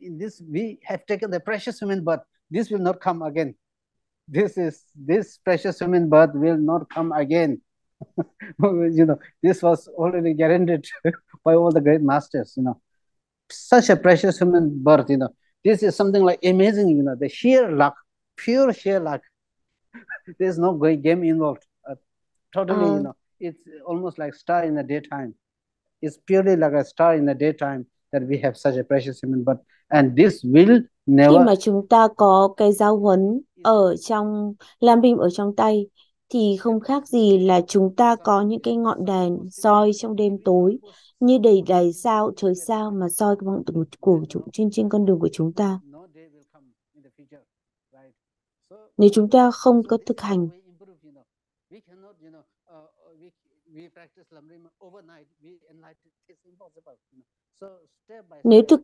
Speaker 1: we really put into practice, you know, practice, even the we are not able to do that much, you know, the important it leaves the positive imprint because in this we have taken the precious human birth. This will not come again. This is this precious human birth will not come again. you know, this was already guaranteed by all the great masters, you know. Such a precious human birth, you know. This is something like amazing, you know, the sheer luck, pure sheer luck. There's no game involved. Uh, totally,
Speaker 2: Ờ.
Speaker 1: you know, it's almost like star in the daytime. It's purely like a star in the daytime that we have such a precious human birth. And this will
Speaker 2: khi mà chúng ta có cái giáo huấn ở trong làm bim ở trong tay, thì không khác gì là chúng ta có những cái ngọn đèn soi trong đêm tối, như đầy đầy sao, trời sao mà soi cái vọng tưởng của chúng trên trên con đường của chúng ta. Nếu chúng ta không có thực hành, Nếu thực-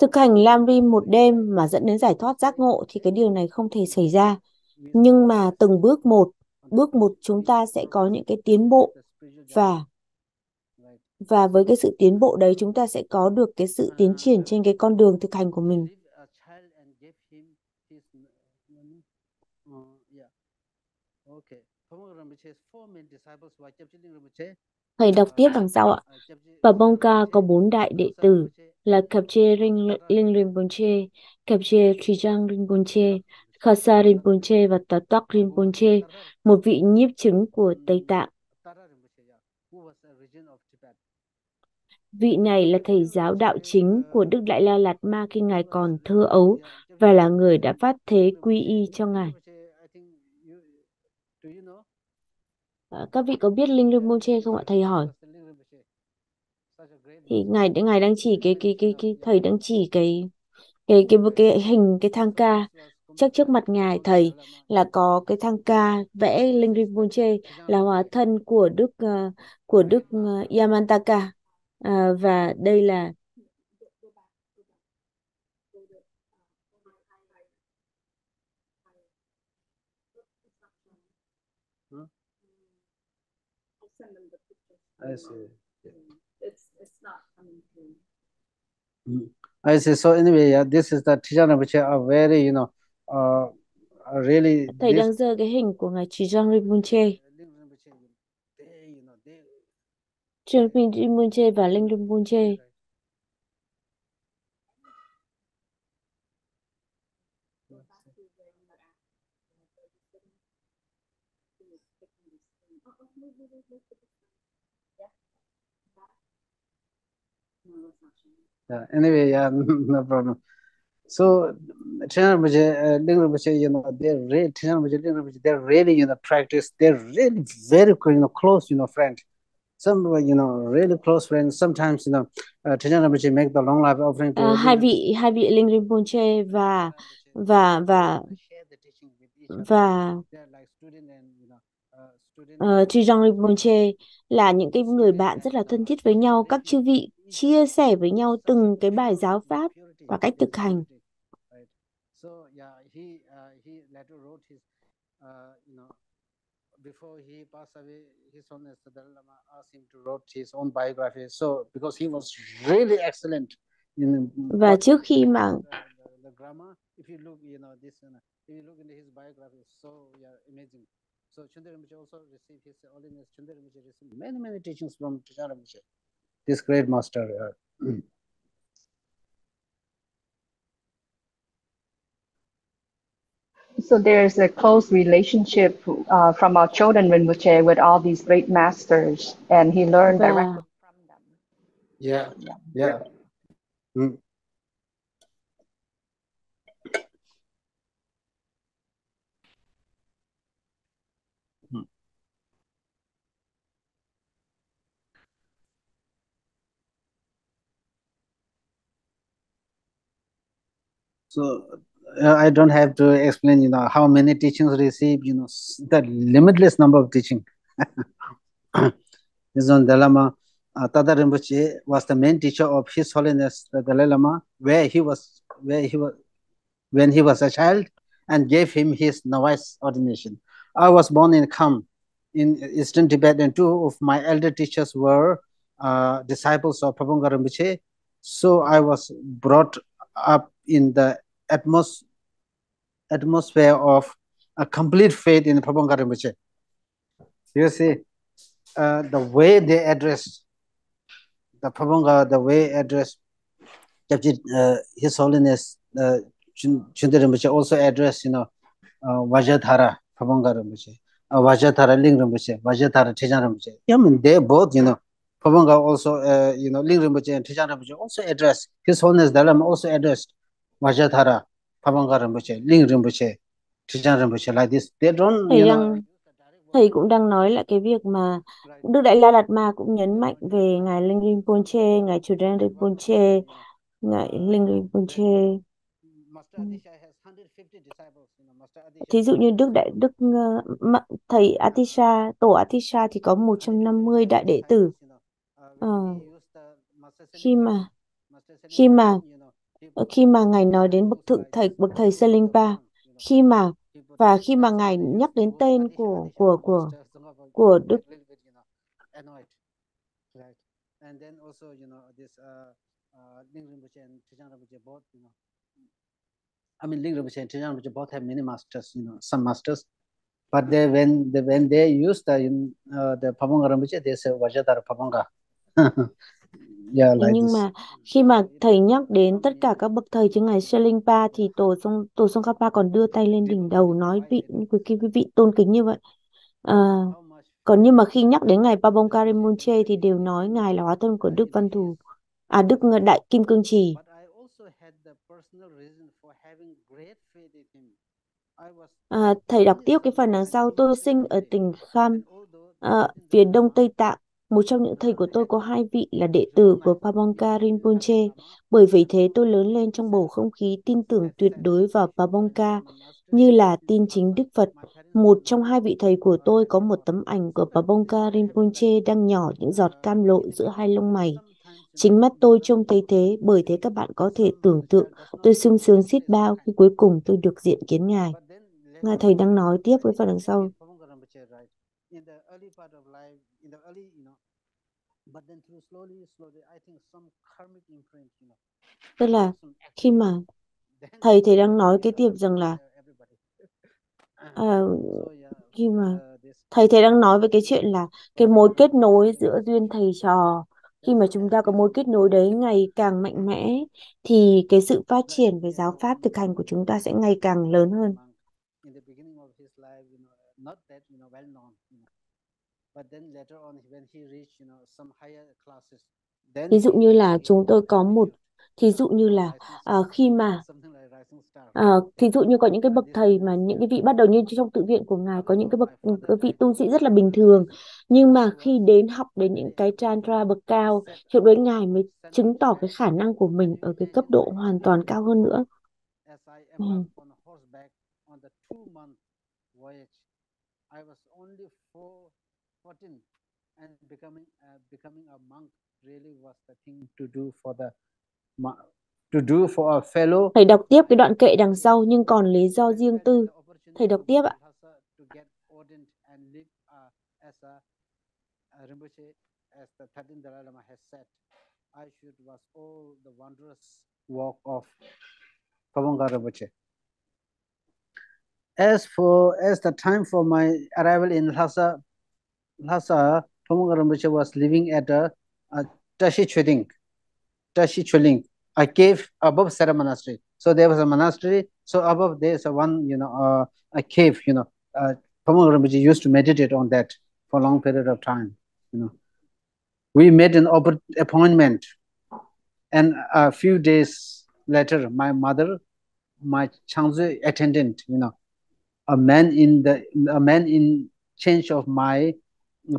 Speaker 2: thực hành Lam Rim một đêm mà dẫn đến giải thoát giác ngộ thì cái điều này không thể xảy ra. Nhưng mà từng bước một bước một chúng ta sẽ có những cái tiến bộ. Và và với cái sự tiến bộ đấy chúng ta sẽ có được cái sự tiến triển trên cái con đường thực hành của mình. Thầy đọc tiếp đằng sau ạ. Bà Bongka có bốn đại đệ tử là
Speaker 1: cặp
Speaker 2: chê Ring,
Speaker 1: Tara
Speaker 2: Linh
Speaker 1: Rinpoche.
Speaker 2: Rinpoche, Kapche Trijang Rinpoche, Khasa Rinpoche và Tatok Rinpoche, một vị nhiếp chứng của Tây Tạng. Vị này là thầy giáo đạo chính của Đức Đại La Lạt Ma khi Ngài còn thơ ấu và là người đã phát thế quy y cho Ngài. À, Các vị có biết Linh Rinpoche không ạ? Thầy hỏi. Thì. Ngài Ngài đang chỉ cái cái cái cái thầy đang chỉ cái cái cái cái hình cái thang ca chắc trước mặt ngài thầy là có cái thang ca vẽ Linh Rinpoche là hóa thân của Đức uh, của Đức uh, Yamantaka uh, và đây là
Speaker 1: I see.
Speaker 3: It's it's not coming through.
Speaker 1: I see. So anyway, yeah, this is the Tijan Rinpoche are very, you know, uh, really
Speaker 2: thầy
Speaker 1: this
Speaker 2: đang giơ cái hình của ngài Trijang Rinpoche Trương Rinpoche và Linh Rinpoche
Speaker 1: Yeah, anyway, yeah, no problem. So, uh, you know, they're really, they're really, you know, practice, they're really very, you know, close, you know, friends. Some, were, you know, really close friends. Sometimes, you know, uh, make the long life offering to Ling
Speaker 2: hai vị hai vị Linh Rinpoche và và và và
Speaker 1: uh,
Speaker 2: uh, Trijang Rinpoche là những cái người bạn rất là thân thiết với nhau các chư vị chia sẻ với nhau từng cái bài giáo pháp và cách thực hành
Speaker 1: before he passed away, his Holiness the Lama asked him to write his own biography. So because he was really excellent in
Speaker 2: và trước khi mà
Speaker 1: the, grammar, if you look, you know this, if you look into his biography, so yeah amazing. So Chandra Rinpoche also received his Holiness Chandra Rinpoche received many many teachings from Chandra Rinpoche, this great master. Uh,
Speaker 3: So there's a close relationship uh, from our children Rinpoche with all these great masters, and he learned
Speaker 2: và
Speaker 3: directly from them.
Speaker 1: Yeah, yeah. Mm. Mm. So uh, I don't have to explain, you know, how many teachings received, you know, the limitless number of teaching. This on Dalai Lama, uh, Tata Rinpoche was the main teacher of His Holiness the Dalai Lama, where he was, where he was, when he was a child, and gave him his novice ordination. I was born in Kham in Eastern Tibet, and two of my elder teachers were uh, disciples of Pabongka Rinpoche. So I was brought up in the atmos atmosphere of a complete faith in Prabhupada Rinpoche. You see, uh, the way they address the Prabhupada, the way address uh, His Holiness uh, Chunda Rinpoche also address, you know, uh, Vajadhara Prabhupada Rinpoche, uh, Vajadhara Ling Rinpoche, Vajadhara Tijan Rinpoche. I mean, they both, you know, Prabhupada also, uh, you know, Ling Rinpoche and Tijan Rinpoche also address, His Holiness Dalai also addressed Vajradhara Pabongka Rinpoche, Ling Rinpoche, Tejang Rinpoche like this. They don't,
Speaker 2: thầy
Speaker 1: you
Speaker 2: đang
Speaker 1: know,
Speaker 2: thầy cũng đang nói lại cái việc mà Đức Đại La Đạt Ma cũng nhấn mạnh về ngài Linh Rinpoche, ngài Chudren Rinpoche, ngài Linh Rinpoche.
Speaker 1: Master Atisha has 150 disciples, you know, Master Atisha
Speaker 2: Thí dụ như Đức Đại Đức ờ, thầy Atisha, tổ Atisha thì có 150 đại đệ tử. Ờ, khi mà khi mà Ờ, khi mà ngài nói đến bậc thượng thầy bậc thầy Selimpa, khi mà và khi mà ngài nhắc đến tên của của của của Đức
Speaker 1: I mean, Ling Rinpoche and Trijang Rinpoche both have many masters, you know, some masters. But they, when they, when they use the uh, uh, the Pabongka Rinpoche, they say Vajradhara Pabongka. yeah,
Speaker 2: Thế
Speaker 1: like
Speaker 2: nhưng
Speaker 1: this.
Speaker 2: mà khi mà thầy nhắc đến tất cả các bậc thầy chứ ngài Selimpa thì tổ sông tổ sông Kappa còn đưa tay lên đỉnh đầu nói vị với cái vị tôn kính như vậy. À, còn nhưng mà khi nhắc đến ngài Pabongka Rinpoche thì đều nói ngài là hóa thân của Đức Văn Thù, à Đức Đại Kim Cương Trì. À, thầy đọc tiếp cái phần đằng sau tôi sinh ở tỉnh Kham à, phía đông Tây Tạng một trong những thầy của tôi có hai vị là đệ tử của Pabongka Rinpoche. Bởi vì thế tôi lớn lên trong bầu không khí tin tưởng tuyệt đối vào Pabongka, như là tin chính Đức Phật. Một trong hai vị thầy của tôi có một tấm ảnh của Pabongka Rinpoche đang nhỏ những giọt cam lộ giữa hai lông mày. Chính mắt tôi trông thấy thế, bởi thế các bạn có thể tưởng tượng tôi sung sướng xiết bao khi cuối cùng tôi được diện kiến ngài. Ngài thầy đang nói tiếp với phần đằng sau. Tức là khi mà thầy thầy đang nói cái tiếp rằng là à, khi mà
Speaker 1: uh,
Speaker 2: thầy thầy đang nói về cái chuyện là cái mối kết nối giữa duyên thầy trò. Khi mà chúng ta có mối kết nối đấy ngày càng mạnh mẽ thì cái sự phát triển về giáo pháp thực hành của chúng ta sẽ ngày càng lớn hơn. Ví dụ như là chúng tôi có một thí dụ như là à, khi mà à, thí dụ như có những cái bậc thầy mà những cái vị bắt đầu như trong tự viện của ngài có những cái bậc cái vị tu sĩ rất là bình thường. Nhưng mà khi đến học đến những cái tantra bậc cao thì đấy ngài mới chứng tỏ cái khả năng của mình ở cái cấp độ hoàn toàn cao hơn nữa. Ừ.
Speaker 1: I was only four, 14 and becoming uh, becoming a monk really was the thing to do for the to do for a fellow
Speaker 2: Thầy đọc tiếp cái đoạn kệ đằng sau nhưng còn lý do riêng tư. Thầy đọc tiếp ạ.
Speaker 1: to Lhasa to get ordained and live as a, a Rinpoche, as the 13th Dalai Lama has said, I should was all the wondrous work of Pabongka Rinpoche. As for as the time for my arrival in Lhasa, Lhasa, Pabongka Rinpoche was living at a, a Tashi Chuling, Tashi Chuling, a cave above Sera Monastery. So there was a monastery. So above there is a one, you know, uh, a cave. You know, uh, Pabongka Rinpoche used to meditate on that for a long period of time. You know, we made an appointment, and a few days later, my mother, my Changzhou attendant, you know, a man in the a man in change of my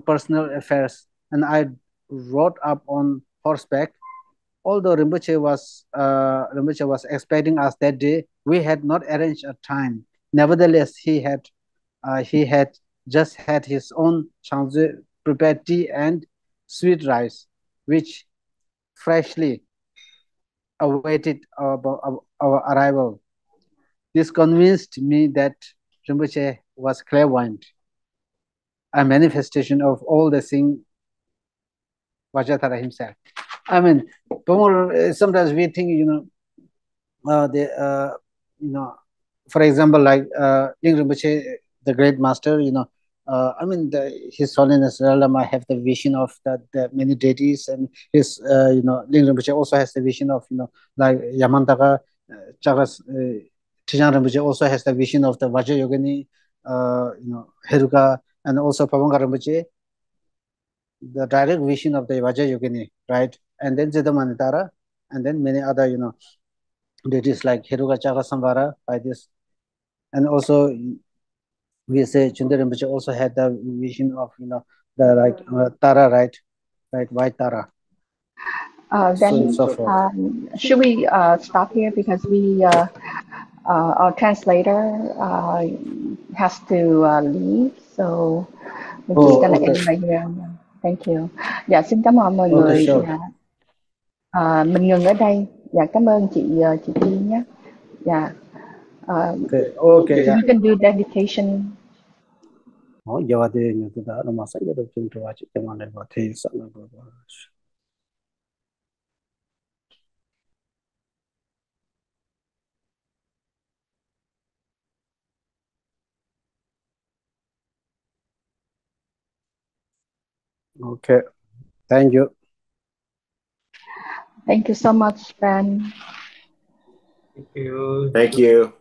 Speaker 1: personal affairs, and I rode up on horseback. Although Rinpoche was uh, Rinpoche was expecting us that day, we had not arranged a time. Nevertheless, he had uh, he had just had his own Changzhou prepared tea and sweet rice, which freshly awaited our, our, our arrival. this convinced me that Rinpoche was clairvoyant, a manifestation of all the thing Vajratara himself. I mean, uh, sometimes we think, you know, uh, the, uh, you know, for example, like uh, Ling Rinpoche, the great master, you know, uh, I mean, the, His Holiness Lama have the vision of the, the many deities, and his, uh, you know, Ling Rinpoche also has the vision of, you know, like Yamantaka, uh, Chagas, uh, Tijan Rinpoche also has the vision of the Vajrayogini, uh, you know, Heruka, and also Pavanga Rinpoche, the direct vision of the Vajrayogini, right? And then Siddhamanitara, and then many other, you know, deities like Heruka Chagasambhara by this. And also, we say Chunda Rinpoche also had the vision of, you know, the like uh, Tara, right? Right, white Tara.
Speaker 3: Uh, then,
Speaker 1: so, so
Speaker 3: um, should we uh, stop here because we uh, uh, our translator uh, has to uh, leave, so just
Speaker 1: Oh,
Speaker 3: gonna
Speaker 1: okay.
Speaker 3: end right here. Thank you. Dạ xin cảm ơn mọi
Speaker 1: Okay,
Speaker 3: người.
Speaker 1: sure.
Speaker 3: Dạ. À, mình ngừng ở đây. Dạ cảm ơn chị ờ, chị Chi nhé. Dạ. Uh,
Speaker 1: Okay, okay, yeah.
Speaker 3: you can do dedication.
Speaker 1: Oh, yeah, they knew that. No, masa ya do chung to watch it. Come on, let me tell you Okay, thank you.
Speaker 3: Thank you so much, Ben.
Speaker 5: Thank you.
Speaker 4: Thank you.